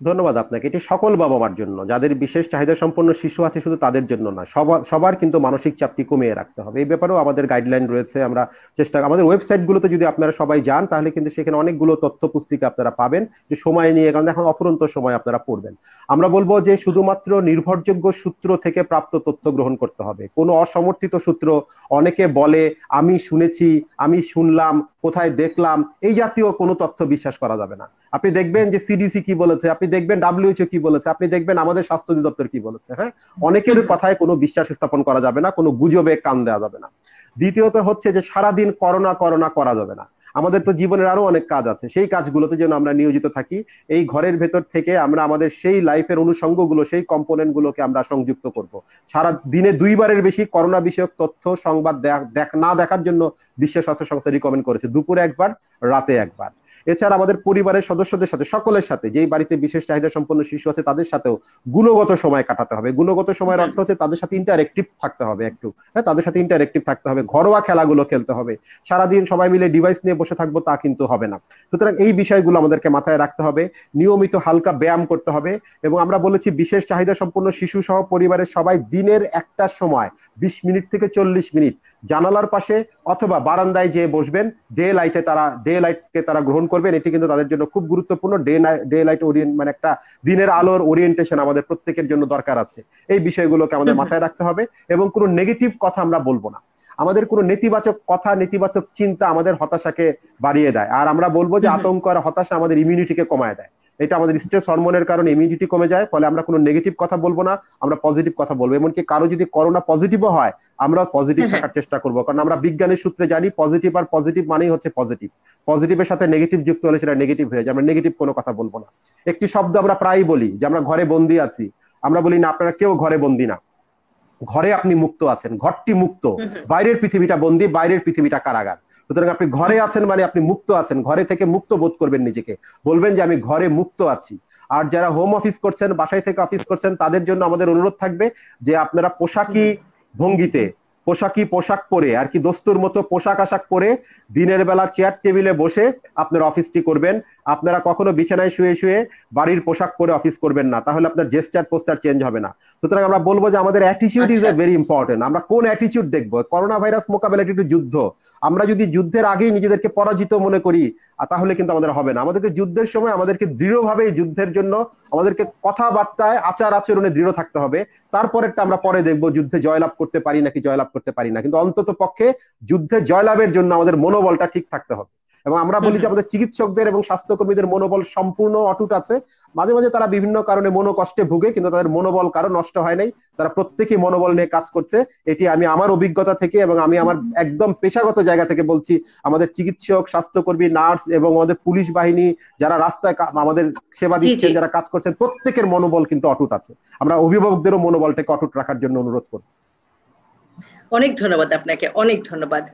ধন্যবাদ আপনাকে। এটি সকল বাবা মার জন্য। যাদের বিশেষ চাহিদা সম্পন্ন শিশু আছে শুধু তাদের জন্য না সবার সবার কিন্তু মানসিক চাপটি কমিয়ে রাখতে হবে। এই ব্যাপারেও আমাদের গাইডলাইন রয়েছে। আমরা চেষ্টা, আমাদের ওয়েবসাইট গুলোতে যদি আপনারা সবাই যান, তাহলে কিন্তু সেখানে অনেকগুলো তথ্য পুস্তিকা আপনারা পাবেন যে সময় নিয়ে, কারণ এখন অফুরন্ত সময় আপনারা পড়বেন। আমরা বলব যে শুধুমাত্র নির্ভরযোগ্য সূত্র থেকে প্রাপ্ত তথ্য গ্রহণ করতে হবে। কোনো অসমর্থিত সূত্র অনেকে বলে, আমি শুনেছি, আমি শুনলাম কোথায় দেখলাম, এই জাতীয় কোনো তথ্য বিশ্বাস করা যাবে না। আপনি দেখবেন যে সিডিসি কি বলেছে, আপনি দেখবেন ডাব্লিউএইচও কি বলেছে, আপনি দেখবেন আমাদের স্বাস্থ্য অধিদপ্তর কি বলেছে হ্যাঁ? অনেকের কথায় কোনো বিশ্বাস স্থাপন করা যাবে না, কোনো গুজবে কান দেওয়া যাবে না। দ্বিতীয়ত হচ্ছে যে সারাদিন করোনা করোনা করা যাবে না। আমাদের তো জীবনের আরও অনেক কাজ আছে। সেই কাজগুলোতে যেন আমরা নিয়োজিত থাকি, এই ঘরের ভেতর থেকে আমরা আমাদের সেই লাইফের অনুষঙ্গগুলো সেই কম্পোনেন্ট গুলোকে আমরা সংযুক্ত করব। সারা দিনে দুইবারের বেশি করোনা বিষয়ক তথ্য, সংবাদ দেখ না দেখার জন্য বিশ্ব স্বাস্থ্য সংস্থা রিকমেন্ড করেছে। দুপুরে একবার রাতে একবার। এছাড়া আমাদের পরিবারের সদস্যদের সাথে, সকলের সাথে, যেই বাড়িতে বিশেষ চাহিদা সম্পন্ন শিশু আছে, তাদের সাথেও গুণগত সময় কাটাতে হবে। গুণগত সময়ের অর্থ হচ্ছে তাদের সাথে ইন্টারেক্টিভ থাকতে হবে একটু। হ্যাঁ তাদের সাথে ইন্টারেক্টিভ থাকতে হবে, ঘরোয়া খেলাগুলো খেলতে হবে। সারাদিন সবাই মিলে ডিভাইস নিয়ে বসে থাকব তা কিন্তু হবে না। সুতরাং এই বিষয়গুলো আমাদেরকে মাথায় রাখতে হবে। নিয়মিত হালকা ব্যায়াম করতে হবে এবং আমরা বলেছি বিশেষ চাহিদা সম্পন্ন শিশু সহ পরিবারের সবাই দিনের একটা সময়, বিশ মিনিট থেকে চল্লিশ মিনিট জানালার পাশে অথবা বারান্দায় যে বসবেন। ডে লাইটে তারা ডে লাইটকে তারা গ্রহণ করবেন। এটি কিন্তু তাদের জন্য খুব গুরুত্বপূর্ণ। ডে ডে লাইট ওরিয়েন্ট মানে একটা দিনের আলোর ওরিয়েন্টেশন আমাদের প্রত্যেকের জন্য দরকার আছে। এই বিষয়গুলোকে আমাদের মাথায় রাখতে হবে এবং কোনো নেগেটিভ কথা আমরা বলব না। আমাদের কোনো নেতিবাচক কথা নেতিবাচক চিন্তা আমাদের হতাশাকে বাড়িয়ে দেয়। আর আমরা বলব যে আতঙ্ক আর হতাশা আমাদের ইমিউনিটিকে কমায় দেয়। এটা আমাদের স্ট্রেস হরমোনের কারণে ইমিউনিটি কমে যায় ফলে আমরা কোনো নেগেটিভ কথা বলব না আমরা পজিটিভ কথা বলব। এমনকি কারও যদি করোনা পজিটিভও হয় আমরা পজিটিভ থাকার চেষ্টা করব। কারণ আমরা বিজ্ঞানের সূত্রে জানি পজিটিভ আর পজিটিভ মানেই হচ্ছে পজিটিভ পজিটিভের সাথে নেগেটিভ যুক্ত হলে সেটা নেগেটিভ হয়ে যায় আমরা নেগেটিভ কোনো কথা বলব না। একটি শব্দ আমরা প্রায় বলি যে আমরা ঘরে বন্দি আছি। আমরা বলি না আপনারা কেউ ঘরে বন্দি না। ঘরে আপনি মুক্ত আছেন ঘরটি মুক্ত। বাইরের পৃথিবীটা বন্দি বাইরের পৃথিবীটা কারাগার। সুতরাং আপনি ঘরে আছেন মানে আপনি মুক্ত আছেন, ঘরে থেকে মুক্ত বোধ করবেন নিজেকে। বলবেন যে, আমি ঘরে মুক্ত আছি। আর যারা হোম অফিস করছেন, বাসায় থেকে অফিস করছেন, তাদের জন্য আমাদের অনুরোধ থাকবে যে, আপনারা পোশাকি ভঙ্গিতে পোশাকি পোশাক পরে, আর কি দস্তুর মতো পোশাক আশাক পরে দিনের বেলা চেয়ার টেবিলে বসে আপনার অফিসটি করবেন। আপনারা কখনো বিছানায় শুয়ে শুয়ে বাড়ির পোশাক পরে অফিস করবেন না তাহলে আপনার জেস্টার পোস্টার চেঞ্জ হবে না। সুতরাং আমরা বলব যে আমাদের অ্যাটিচিউড ইজ ভেরি ইম্পর্টেন্ট আমরা কোন অ্যাটিচিউড দেখব? করোনা ভাইরাস মোকাবেলা একটু যুদ্ধ। আমরা যদি যুদ্ধের আগেই নিজেদেরকে পরাজিত মনে করি তাহলে কিন্তু আমাদের হবে না। আমাদেরকে যুদ্ধের সময় আমাদেরকে দৃঢ়ভাবে যুদ্ধের জন্য আমাদেরকে কথাবার্তায় আচার আচরণে দৃঢ় থাকতে হবে। তারপরেরটা আমরা পরে দেখব যুদ্ধে জয়লাভ করতে পারি নাকি জয়লাভ করতে পারি না। কিন্তু অন্তত পক্ষে যুদ্ধে জয়লাভের জন্য আমাদের মনোবলটা ঠিক থাকতে হবে। এবং আমরা বলি যে আমাদের চিকিৎসকদের এবং স্বাস্থ্যকর্মীদের মনোবল সম্পূর্ণ অটুট আছে। মাঝে মাঝে তারা বিভিন্ন কারণে মনোকষ্টে ভুগে কিন্তু তাদের মনোবল কারও নষ্ট হয় নাই। তারা প্রত্যেকেই মনোবল নিয়ে কাজ করছে। এটি আমি আমার অভিজ্ঞতা থেকে এবং আমি আমার একদম পেশাগত জায়গা থেকে বলছি আমাদের চিকিৎসক স্বাস্থ্যকর্মী নার্স এবং আমাদের পুলিশ বাহিনী যারা রাস্তায় আমাদের সেবা দিচ্ছেন যারা কাজ করছেন প্রত্যেকের মনোবল কিন্তু অটুট আছে। আমরা অভিভাবকদেরও মনোবলটাকে অটুট রাখার জন্য অনুরোধ করি অনেক ধন্যবাদ আপনাকে অনেক ধন্যবাদ।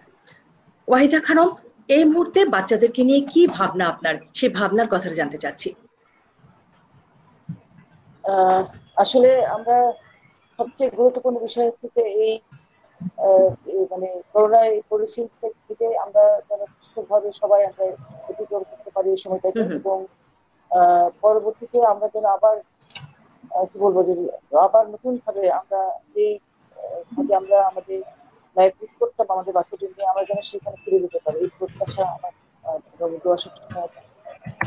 ওয়াহিদা খানম এই মুহূর্তে বাচ্চাদেরকে নিয়ে কি ভাবনা আপনার? সেই ভাবনার কথা জানতে চাচ্ছি। আসলে আমরা সবচেয়ে গুরুত্বপূর্ণ বিষয় হচ্ছে যে এই মানে করোনা এই পরিস্থিতিতে আমরা যারা সুস্থভাবে সবাই আমরা অতিক্রম করতে পারি এই সময়টাকে এবং পরবর্তীতে আমরা যেন আবার কি বলব যে আবার নতুন ভাবে আমরা যেই ভাবে আমরা আমাদের লাইফ লিড করতাম আমাদের বাচ্চাদের নিয়ে আমরা যেন সেখানে ফিরে যেতে পারি। এই প্রত্যাশা আমার দোয়া সবসময় আছে।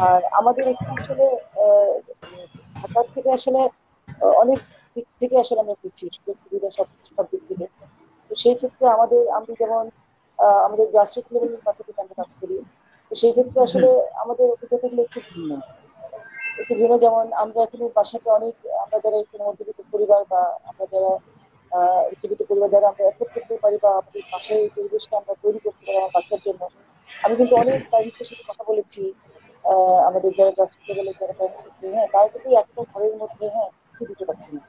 আর আমাদের এখানে আসলে ঢাকার থেকে আসলে অনেক দিক থেকে আসলে আমরা পিছিয়ে সুযোগ সুবিধা সব সব দিক থেকে। তো সেই ক্ষেত্রে আমাদের আমি যেমন আমাদের গ্রাসরুট লেভেলের থেকে আমরা কাজ করি তো সেই ক্ষেত্রে আসলে আমাদের অভিজ্ঞতাগুলো একটু ভিন্ন। একটু ভিন্ন যেমন আমরা এখানে বাসাতে অনেক আমরা যারা এখানে মধ্যবিত্ত পরিবার বা আমরা যারা উচ্চবিত্ত পরিবার যারা আমরা এফোর্ড করতে পারি বা আমাদের পাশের এই পরিবেশটা আমরা তৈরি করতে পারি আমার বাচ্চার জন্য। আমি কিন্তু অনেক প্যারেন্টসের সাথে কথা বলেছি আমাদের যারা গ্রাসরুট লেভেলের যারা প্যারেন্টস আছে হ্যাঁ তারা কিন্তু একটা ঘরের মধ্যে হ্যাঁ কিছু দিতে পারছে না।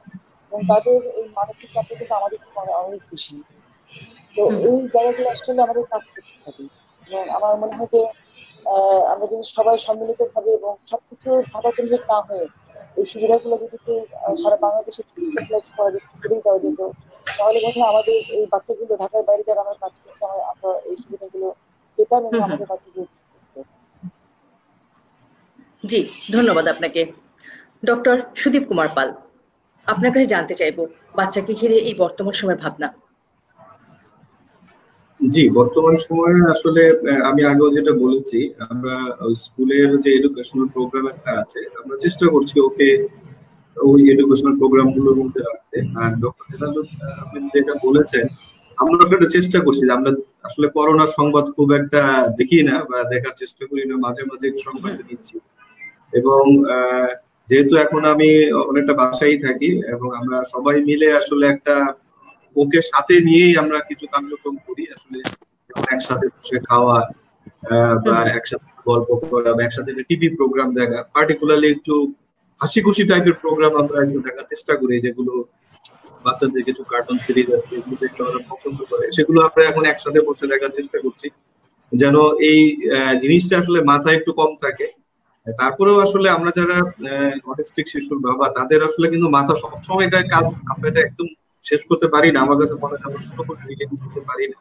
এবং তাদের এই মানসিক চাপটা কিন্তু আমাদের অনেক বেশি। তো এই জায়গাগুলো আসলে আমাদের কাজ করতে হবে। এবং আমার মনে হয় যে আমরা যদি সবাই সম্মিলিত ভাবে এবং সবকিছু ঢাকা কেন্দ্রিক না হয়ে এই সুবিধাগুলো যদি সারা বাংলাদেশে ডিসেন্ট্রালাইজ করা যেত ছড়িয়ে দেওয়া যেত তাহলে বোধ আমাদের এই বাচ্চাগুলো ঢাকার বাইরে যারা আমরা কাজ করছি আমরা এই সুবিধাগুলো পেতাম এবং। আমাদের বাচ্চাগুলো জি ধন্যবাদ আপনাকে। ডক্টর সুদীপ কুমার পাল আপনার কাছে জানতে চাইব বাচ্চাকে ঘিরে এই বর্তমান সময়ের ভাবনা। জি বর্তমান সময়ে আসলে আমি আগেও যেটা বলেছি আমরা স্কুলের যে এডুকেশনাল প্রোগ্রাম একটা আছে আমরা চেষ্টা করছি ওকে ওই এডুকেশনাল প্রোগ্রামগুলোর মধ্যে রাখতে। আর ডক্টর আপনি যেটা বলেছেন আমরা আসলে চেষ্টা করছি যে আমরা আসলে করোনার সংবাদ খুব একটা দেখি না বা দেখার চেষ্টা করি না মাঝে মাঝে সংবাদ নিচ্ছি এবং আহ, যেহেতু এখন আমি অনেকটা বাসায় থাকি এবং আমরা সবাই মিলে আসলে একটা ওকে সাথে নিয়েই আমরা কিছু কার্যক্রম করি আসলে একসাথে বসে খাওয়া বা একসাথে গল্প করা বা একসাথে টিভি প্রোগ্রাম দেখা পার্টিকুলারলি একটু হাসি খুশি টাইপের প্রোগ্রাম আমরা একটু দেখার চেষ্টা করি যেগুলো বাচ্চাদের কিছু কার্টুন সিরিজ আছে এগুলো দেখলে ওরা পছন্দ করে সেগুলো আমরা এখন একসাথে বসে দেখার চেষ্টা করছি। যেন এই জিনিসটা আসলে মাথায় একটু কম থাকে। তারপরেও আসলে আমরা যারা অটিস্টিক শিশুর বাবা তাদের আসলে কিন্তু মাথা সবসময় এটা কাজ আমরা এটা একদম শেষ করতে পারি না। আমার কাছে মনে হয় করতে পারি না।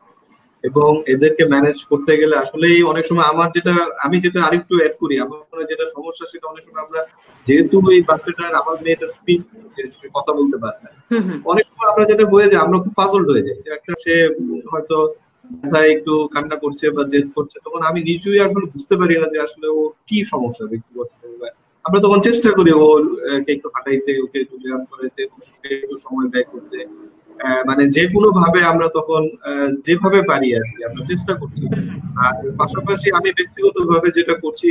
এবং এদেরকে ম্যানেজ করতে গেলে আসলেই অনেক সময় আমার যেটা আমি যেটা আরেকটু অ্যাড করি আমার যেটা সমস্যা সেটা অনেক সময় আমরা যেহেতু এই বাচ্চাটার আমার মেয়েটার স্পিচ কথা বলতে পারে না। অনেক সময় আমরা যেটা হয়ে যায় আমরা খুব পাজলড হয়ে যাই একটা সে হয়তো ব্যথায় একটু কান্না করছে বা জেদ করছে তখন আমি নিজেই আসলে বুঝতে পারি না যে আসলে ও কি সমস্যা ব্যক্তিগত আমরা তখন চেষ্টা করি ওর একটু হাঁটাইতে ওকে একটু ব্যায়াম করাইতে ওর একটু সময় ব্যয় করতে। মানে যে কোনো ভাবে আমরা তখন যেভাবে পারি আর কি আমরা চেষ্টা করছি। আর পাশাপাশি আমি ব্যক্তিগত ভাবে যেটা করছি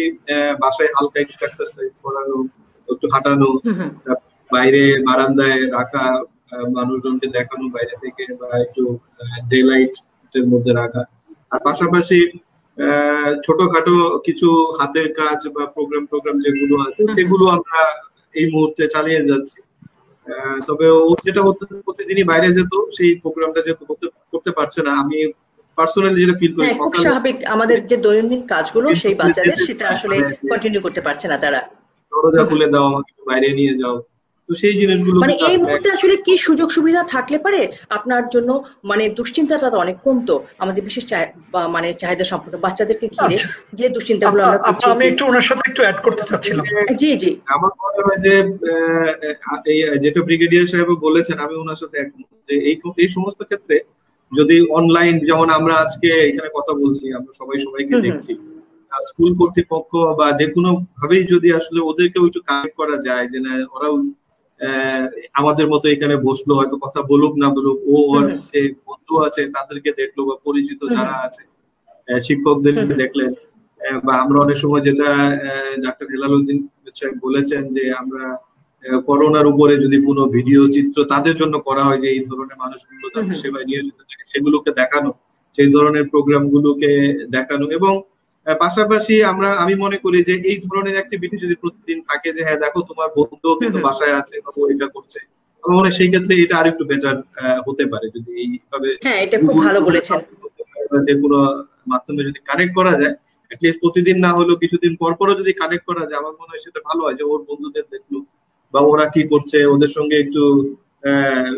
বাসায় হালকা একটু এক্সারসাইজ করানো একটু হাঁটানো বাইরে বারান্দায় রাখা মানুষজনকে দেখানো বাইরে থেকে বা একটু ডে লাইটের মধ্যে রাখা। আর পাশাপাশি ছোটখাটো কিছু হাতের কাজ বা প্রোগ্রাম প্রোগ্রাম যেগুলো আছে সেগুলো আমরা এই মুহূর্তে চালিয়ে যাচ্ছি। তবে ও যেটা হতো প্রতিদিনই বাইরে যেত সেই প্রোগ্রামটা যেহেতু করতে করতে পারছে না আমি পার্সোনালি যেটা ফিল করি হ্যাঁ সকালে স্বাভাবিক আমাদের যে দৈনন্দিন কাজগুলো সেই বাচ্চাদের সেটা আসলে কন্টিনিউ করতে পারছে না তারা। দরজা খুলে দাও আমাকে বাইরে নিয়ে যাও। তো সেই জিনিসগুলো মানে এই মুহূর্তে আসলে কি সুযোগ সুবিধা থাকলে পারে আপনার জন্য মানে দুশ্চিন্তাটা তো অনেক কমতো আমাদের বিশেষ মানে চাহিদা সম্পন্ন বাচ্চাদেরকে ঘিরে আচ্ছা। যে দুশ্চিন্তাগুলো আমরা করছি আমি একটু ওনার সাথে একটু অ্যাড করতে চাচ্ছিলাম জি জি আমার মনে হয় যে যেটা ব্রিগেডিয়ার সাহেব বলেছেন আমি ওনার সাথে একমত যে এই এই সমস্ত ক্ষেত্রে যদি অনলাইন যেমন আমরা আজকে এখানে কথা বলছি আমরা সবাই সবাইকে। দেখছি আর স্কুল কর্তৃপক্ষ বা যে কোনো ভাবেই যদি আসলে ওদেরকেও একটু কানেক্ট করা যায় যে না ওরাও আমাদের মতো এখানে বসল হয়তো কথা বলুক না বলুক ও ওর। যে বন্ধু আছে তাদেরকে দেখল বা পরিচিত। যারা আছে শিক্ষকদেরকে। দেখলেন বা আমরা অনেক সময় যেটা ডাক্তার হেলাল উদ্দিন বলেছেন যে আমরা করোনার উপরে যদি কোনো ভিডিও চিত্র তাদের জন্য করা হয় যে এই ধরনের মানুষগুলো তাদের। সেবায় নিয়োজিত থাকে সেগুলোকে দেখানো সেই ধরনের প্রোগ্রাম গুলোকে দেখানো এবং পাশাপাশি আমরা আমি মনে করি যে এই ধরনের অ্যাক্টিভিটি যদি প্রতিদিন থাকে যে হ্যাঁ দেখো তোমার বন্ধু কিন্তু। বাসায় আছে বা এটা করছে আমার মনে হয় সেই ক্ষেত্রে এটা আরেকটু বেটার হতে পারে যদি এইভাবে হ্যাঁ এটা খুব ভালো বলেছেন যে কোনো মাধ্যমে যদি কানেক্ট করা যায় অ্যাটলিস্ট প্রতিদিন না হলেও কিছুদিন পর পরও যদি কানেক্ট করা যায় আমার মনে হয় সেটা ভালো হয় যে ওর বন্ধুদের দেখল বা ওরা কি করছে ওদের সঙ্গে একটু আহ,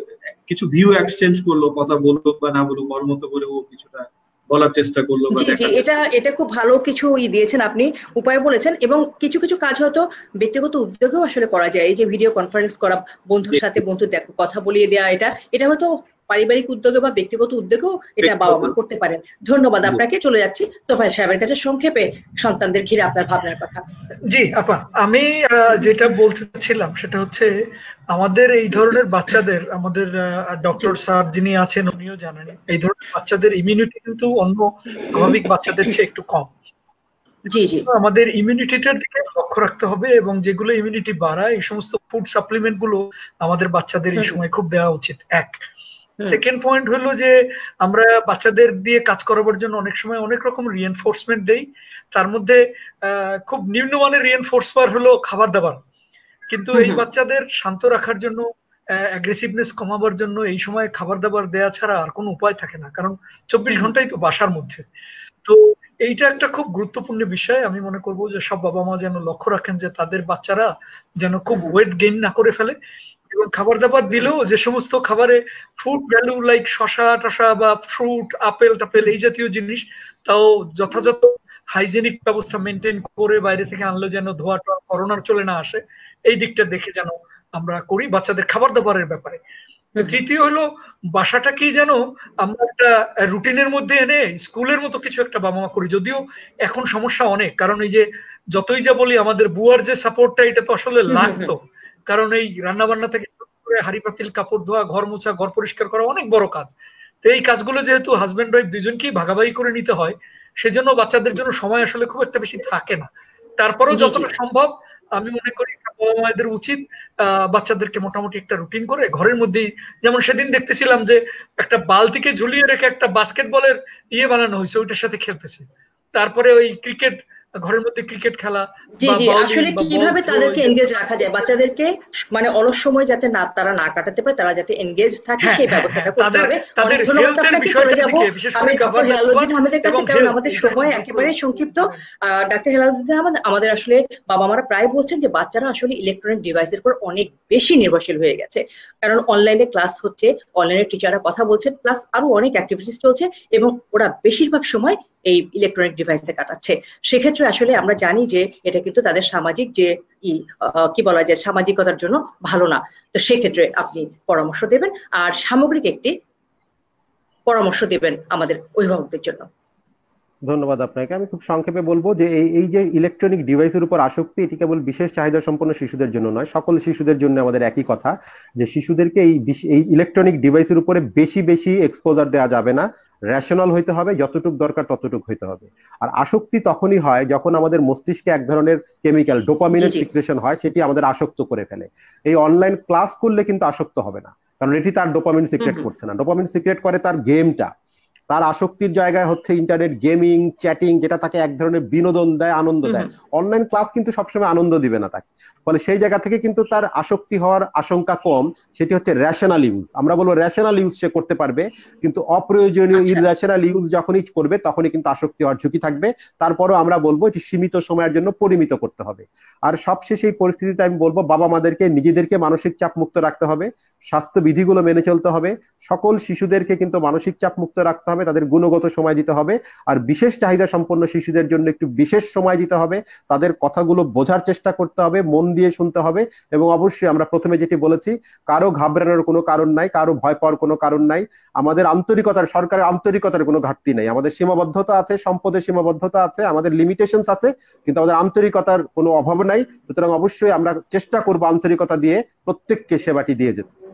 কিছু ভিউ এক্সচেঞ্জ করল কথা বলল বা না বলুক ওর মতো করে ও কিছুটা বলার চেষ্টা করল বা জি জি এটা এটা খুব ভালো কিছু দিয়েছেন আপনি উপায় বলেছেন এবং কিছু কিছু কাজ হয়তো ব্যক্তিগত উদ্যোগেও আসলে করা যায়। এই যে ভিডিও কনফারেন্স করা বন্ধুর সাথে বন্ধু দেখো কথা বলিয়ে দেওয়া এটা এটা হয়তো পারিবারিক উদ্যোগে বা ব্যক্তিগত উদ্যোগেও এটা বাবা মা করতে পারেন। ধন্যবাদ আপনাকে চলে যাচ্ছি। তোফায় সাহেবের কাছে সংক্ষেপে সন্তানদের ঘিরে আপনার ভাবনার কথা। জি আপা আমি যেটা বলতে চাচ্ছিলাম সেটা হচ্ছে আমাদের এই ধরনের বাচ্চাদের আমাদের ডক্টর স্যার যিনি আছেন উনিও জানেন এই ধরনের বাচ্চাদের ইমিউনিটি কিন্তু অন্য স্বাভাবিক বাচ্চাদের চেয়ে একটু কম। জি জি। আমাদের ইমিউনিটিটার দিকে লক্ষ্য রাখতে হবে এবং যেগুলো ইমিউনিটি বাড়ায় এই সমস্ত ফুড সাপ্লিমেন্টগুলো আমাদের বাচ্চাদের এই সময় খুব দেওয়া উচিত। এক। সেকেন্ড পয়েন্ট হলো যে আমরা বাচ্চাদের দিয়ে কাজ করাবার জন্য অনেক সময় অনেক রকম রিএনফোর্সমেন্ট দেই। তার মধ্যে খুব নিম্নমানের রিএনফোর্সবার হলো খাবার দাবার কিন্তু এই বাচ্চাদের শান্ত রাখার জন্য অ্যাগ্রেসিভনেস কমাবার জন্য এই সময় খাবার দাবার দেয়া ছাড়া আর কোনো উপায় থাকে না। কারণ চব্বিশ ঘন্টাই তো বাসার মধ্যে। তো এইটা একটা খুব গুরুত্বপূর্ণ বিষয়। আমি মনে করব যে সব বাবা মা যেন লক্ষ্য রাখেন যে তাদের বাচ্চারা যেন খুব ওয়েট গেইন না করে ফেলে। এবং খাবার দাবার দিলেও যে সমস্ত খাবারে ফুড ভ্যালু লাইক শশা টশা বা ফ্রুট আপেল টাপেল এই জাতীয় জিনিস তাও যথাযথ হাইজেনিক ব্যবস্থা মেনটেন করে বাইরে থেকে আনলে যেন ধোয়া টোয়া করোনার চলে না আসে এই দিকটা দেখে যেন আমরা করি বাচ্চাদের খাবার দাবারের ব্যাপারে। তৃতীয় হলো বাসাটাকেই যেন আমরা একটা রুটিনের মধ্যে এনে স্কুলের মতো কিছু একটা বাবা মা করি। যদিও এখন সমস্যা অনেক কারণ এই যে যতই যা বলি আমাদের বুয়ার যে সাপোর্টটা এটা তো আসলে লাগতো। কারণ এই রান্না বান্না থেকে করে হাড়ি পাতিল কাপড় ধোয়া ঘর মোছা ঘর পরিষ্কার করা অনেক বড় কাজ। তো এই কাজগুলো যেহেতু হাজবেন্ড ওয়াইফ দুজনকেই ভাগাভাগি করে নিতে হয় সেজন্য বাচ্চাদের জন্য সময় আসলে খুব একটা বেশি থাকে না। তারপরেও যতটা সম্ভব আমি মনে করি বাবা মায়েদের উচিত বাচ্চাদেরকে মোটামুটি একটা রুটিন করে ঘরের মধ্যেই যেমন সেদিন দেখতেছিলাম যে একটা বালতিকে ঝুলিয়ে রেখে একটা বাস্কেটবলের ইয়ে বানানো হয়েছে ওইটার সাথে খেলতেছে। তারপরে ওই ক্রিকেট ঘরের মধ্যে ক্রিকেট খেলা জি জি আসলে কীভাবে তাদেরকে এনগেজ রাখা যায়? বাচ্চাদেরকে মানে অলস সময় যাতে না তারা না কাটাতে পারে তারা যাতে এনগেজ থাকে হ্যাঁ, সেই ব্যবস্থাটা করতে হবে। অনেক ধন্যবাদ আপনাকে চলে যাব? আমি ডক্টর হেলালুদ্দিন আহমেদের কাছে কারণ আমাদের সময় একেবারে সংক্ষিপ্ত। ডাক্তার হেলালুদ্দিন আহমেদ আমাদের আসলে বাবা মারা প্রায় বলছেন যে বাচ্চারা আসলে ইলেকট্রনিক ডিভাইসের উপর অনেক বেশি নির্ভরশীল হয়ে গেছে। কারণ অনলাইনে ক্লাস হচ্ছে অনলাইনে টিচাররা কথা বলছেন প্লাস আরও অনেক অ্যাক্টিভিটিস চলছে এবং ওরা বেশিরভাগ সময় এই ইলেকট্রনিক ডিভাইসে কাটাচ্ছে। সেক্ষেত্রে আসলে আমরা জানি যে এটা কিন্তু তাদের সামাজিক যে কি বলা যায়, সামাজিকতার জন্য ভালো না। তো সেক্ষেত্রে আপনি পরামর্শ দেবেন আর সামগ্রিক একটি পরামর্শ দেবেন আমাদের অভিভাবকদের জন্য। ধন্যবাদ আপনাকে। আমি খুব সংক্ষেপে বলব যে এই এই যে ইলেকট্রনিক ডিভাইসের উপর আসক্তি, এটি কেবল বিশেষ চাহিদা সম্পন্ন শিশুদের জন্য নয়, সকল শিশুদের জন্য আমাদের একই কথা যে শিশুদেরকে এই এই ইলেকট্রনিক ডিভাইসের উপরে বেশি বেশি এক্সপোজার দেওয়া যাবে না। রেশনাল হইতে হবে যতটুক দরকার ততটুক হইতে হবে। আর আসক্তি তখনই হয় যখন আমাদের মস্তিষ্কে এক ধরনের কেমিক্যাল ডোপামিনের সিক্রেশন হয় সেটি আমাদের আসক্ত করে ফেলে। এই অনলাইন ক্লাস করলে কিন্তু আসক্ত হবে না। কারণ এটি তার ডোপামিন সিক্রেট করছে না। ডোপামিন সিক্রেট করে তার গেমটা তার আসক্তির জায়গায় হচ্ছে ইন্টারনেট গেমিং চ্যাটিং যেটা তাকে এক ধরনের বিনোদন দেয় আনন্দ দেয়। অনলাইন ক্লাস কিন্তু সবসময় আনন্দ দিবে না তাকে। ফলে সেই জায়গা থেকে কিন্তু তার আসক্তি হওয়ার আশঙ্কা কম সেটি হচ্ছে রেশনাল ইউজ আমরা বলব রেশনাল ইউজ সে করতে পারবে কিন্তু অপ্রয়োজনীয় ইরেশনাল ইউজ যখনই করবে তখনই কিন্তু আসক্তি হওয়ার ঝুঁকি থাকবে। তারপরও আমরা বলব এটি সীমিত সময়ের জন্য পরিমিত করতে হবে। আর সবশেষে এই পরিস্থিতিতে আমি বলব বাবা মাদেরকে নিজেদেরকে মানসিক চাপ মুক্ত রাখতে হবে। স্বাস্থ্য বিধিগুলো মেনে চলতে হবে। সকল শিশুদেরকে কিন্তু মানসিক চাপ মুক্ত রাখতে হবে, তাদের গুণগত সময় দিতে হবে। আর বিশেষ চাহিদা সম্পন্ন শিশুদের জন্য একটু বিশেষ সময় দিতে হবে। তাদের কথাগুলো বোঝার চেষ্টা করতে হবে, মন দিয়ে শুনতে হবে এবং অবশ্যই আমরা প্রথমে যেটি বলেছি, কারও ঘাবড়ানোর কোনো কারণ নাই, কারও ভয় পাওয়ার কোনো কারণ নাই। আমাদের আন্তরিকতার, সরকারের আন্তরিকতার কোনো ঘাটতি নাই। আমাদের সীমাবদ্ধতা আছে, সম্পদের সীমাবদ্ধতা আছে, আমাদের লিমিটেশন আছে, কিন্তু আমাদের আন্তরিকতার কোনো অভাব নাই। সুতরাং অবশ্যই আমরা চেষ্টা করব আন্তরিকতা দিয়ে প্রত্যেককে সেবাটি দিয়ে যেতে।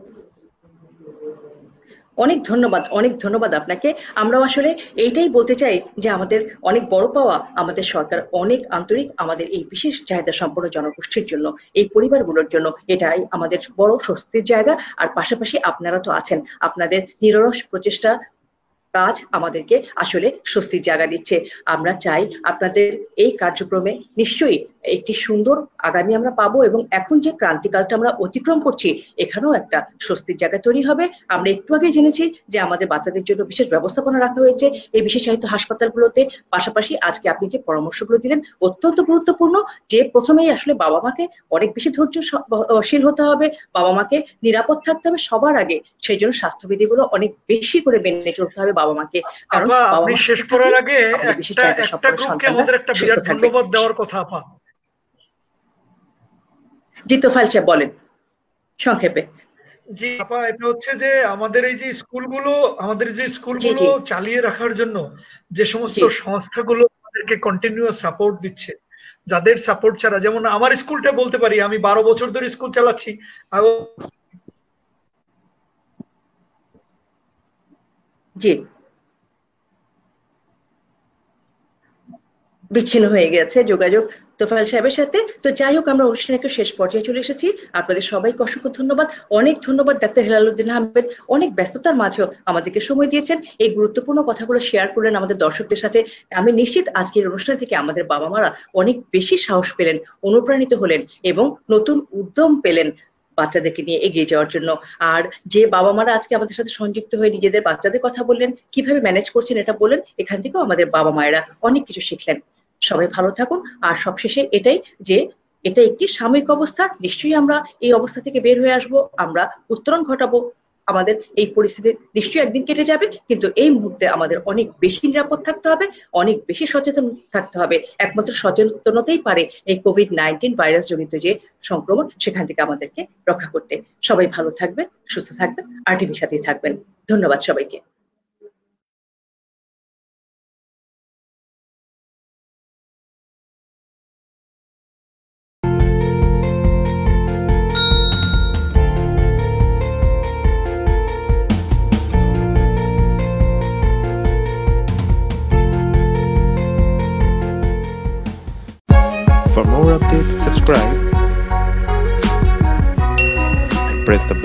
অনেক ধন্যবাদ অনেক ধন্যবাদ আপনাকে। আমরাও আসলে এইটাই বলতে চাই যে আমাদের অনেক বড় পাওয়া আমাদের সরকার অনেক আন্তরিক আমাদের এই বিশেষ চাহিদা সম্পন্ন জনগোষ্ঠীর জন্য, এই পরিবারগুলোর জন্য এটাই আমাদের বড় স্বস্তির জায়গা। আর পাশাপাশি আপনারা তো আছেন, আপনাদের নিরলস প্রচেষ্টা কাজ আমাদেরকে আসলে স্বস্তির জায়গা দিচ্ছে। আমরা চাই আপনাদের এই কার্যক্রমে নিশ্চয়ই একটি সুন্দর আগামী আমরা পাবো এবং এখন যে ক্রান্তিকালটা আমরা অতিক্রম করছি এখানেও একটা স্বস্তির জায়গা তৈরি হবে। আমরা একটু আগে জেনেছি যে আমাদের বাচ্চাদের জন্য বিশেষ ব্যবস্থাপনা রাখা হয়েছে। এই বিশেষ বিশেষায়িত হাসপাতালগুলোতে পাশাপাশি আজকে আপনি যে পরামর্শগুলো দিলেন অত্যন্ত গুরুত্বপূর্ণ যে প্রথমেই আসলে বাবা মাকে অনেক বেশি ধৈর্যশীল হতে হবে বাবা মাকে নিরাপদ থাকতে হবে সবার আগে সেই জন্য স্বাস্থ্যবিধিগুলো অনেক বেশি করে মেনে চলতে হবে বাবা মাকে কারণ আপনি শেষ করার আগে একটা একটা গ্রুপকে আমাদের একটা বিরাট ধন্যবাদ দেওয়ার কথা আপা। জি তোফাইল সাহেব বলেন সংক্ষেপে। জি আপা এটা হচ্ছে যে আমাদের এই যে স্কুলগুলো আমাদের যে স্কুলগুলো চালিয়ে রাখার জন্য যে সমস্ত সংস্থাগুলো আমাদেরকে কন্টিনিউয়াস সাপোর্ট দিচ্ছে যাদের সাপোর্ট ছাড়া যেমন আমার স্কুলটা বলতে পারি আমি বারো বছর ধরে স্কুল চালাচ্ছি। জি। বিচ্ছিন্ন হয়ে গেছে। যোগাযোগ তোফাল সাহেবের সাথে। তো যাই হোক, আমরা অনুষ্ঠানের একটু শেষ পর্যায়ে চলে এসেছি। আপনাদের সবাইকে অসংখ্য ধন্যবাদ। অনেক ধন্যবাদ ডাক্তার হেলালুদ্দিন আহমেদ। অনেক ব্যস্ততার মাঝেও আমাদেরকে সময় দিয়েছেন। এই গুরুত্বপূর্ণ কথাগুলো শেয়ার করলেন আমাদের দর্শকদের সাথে। আমি নিশ্চিত আজকের অনুষ্ঠান থেকে আমাদের বাবা মারা অনেক বেশি সাহস পেলেন, অনুপ্রাণিত হলেন এবং নতুন উদ্যম পেলেন বাচ্চাদেরকে নিয়ে এগিয়ে যাওয়ার জন্য। আর যে বাবা মারা আজকে আমাদের সাথে সংযুক্ত হয়ে নিজেদের বাচ্চাদের কথা বললেন, কীভাবে ম্যানেজ করছেন এটা বললেন, এখান থেকেও আমাদের বাবা মায়েরা অনেক কিছু শিখলেন। সবাই ভালো থাকুন। আর সবশেষে এটাই যে, এটা একটি সাময়িক অবস্থা, নিশ্চয়ই আমরা এই অবস্থা থেকে বের হয়ে আসব, আমরা উত্তরণ ঘটাবো। আমাদের এই পরিস্থিতি নিশ্চয়ই একদিন কেটে যাবে, কিন্তু এই মুহূর্তে আমাদের অনেক বেশি নিরাপদ থাকতে হবে, অনেক বেশি সচেতন থাকতে হবে। একমাত্র সচেতনতাই পারে এই কোভিড নাইন্টিন ভাইরাস জনিত যে সংক্রমণ, সেখান থেকে আমাদেরকে রক্ষা করতে। সবাই ভালো থাকবেন, সুস্থ থাকবেন, আর টিভির সাথেই থাকবেন। ধন্যবাদ সবাইকে।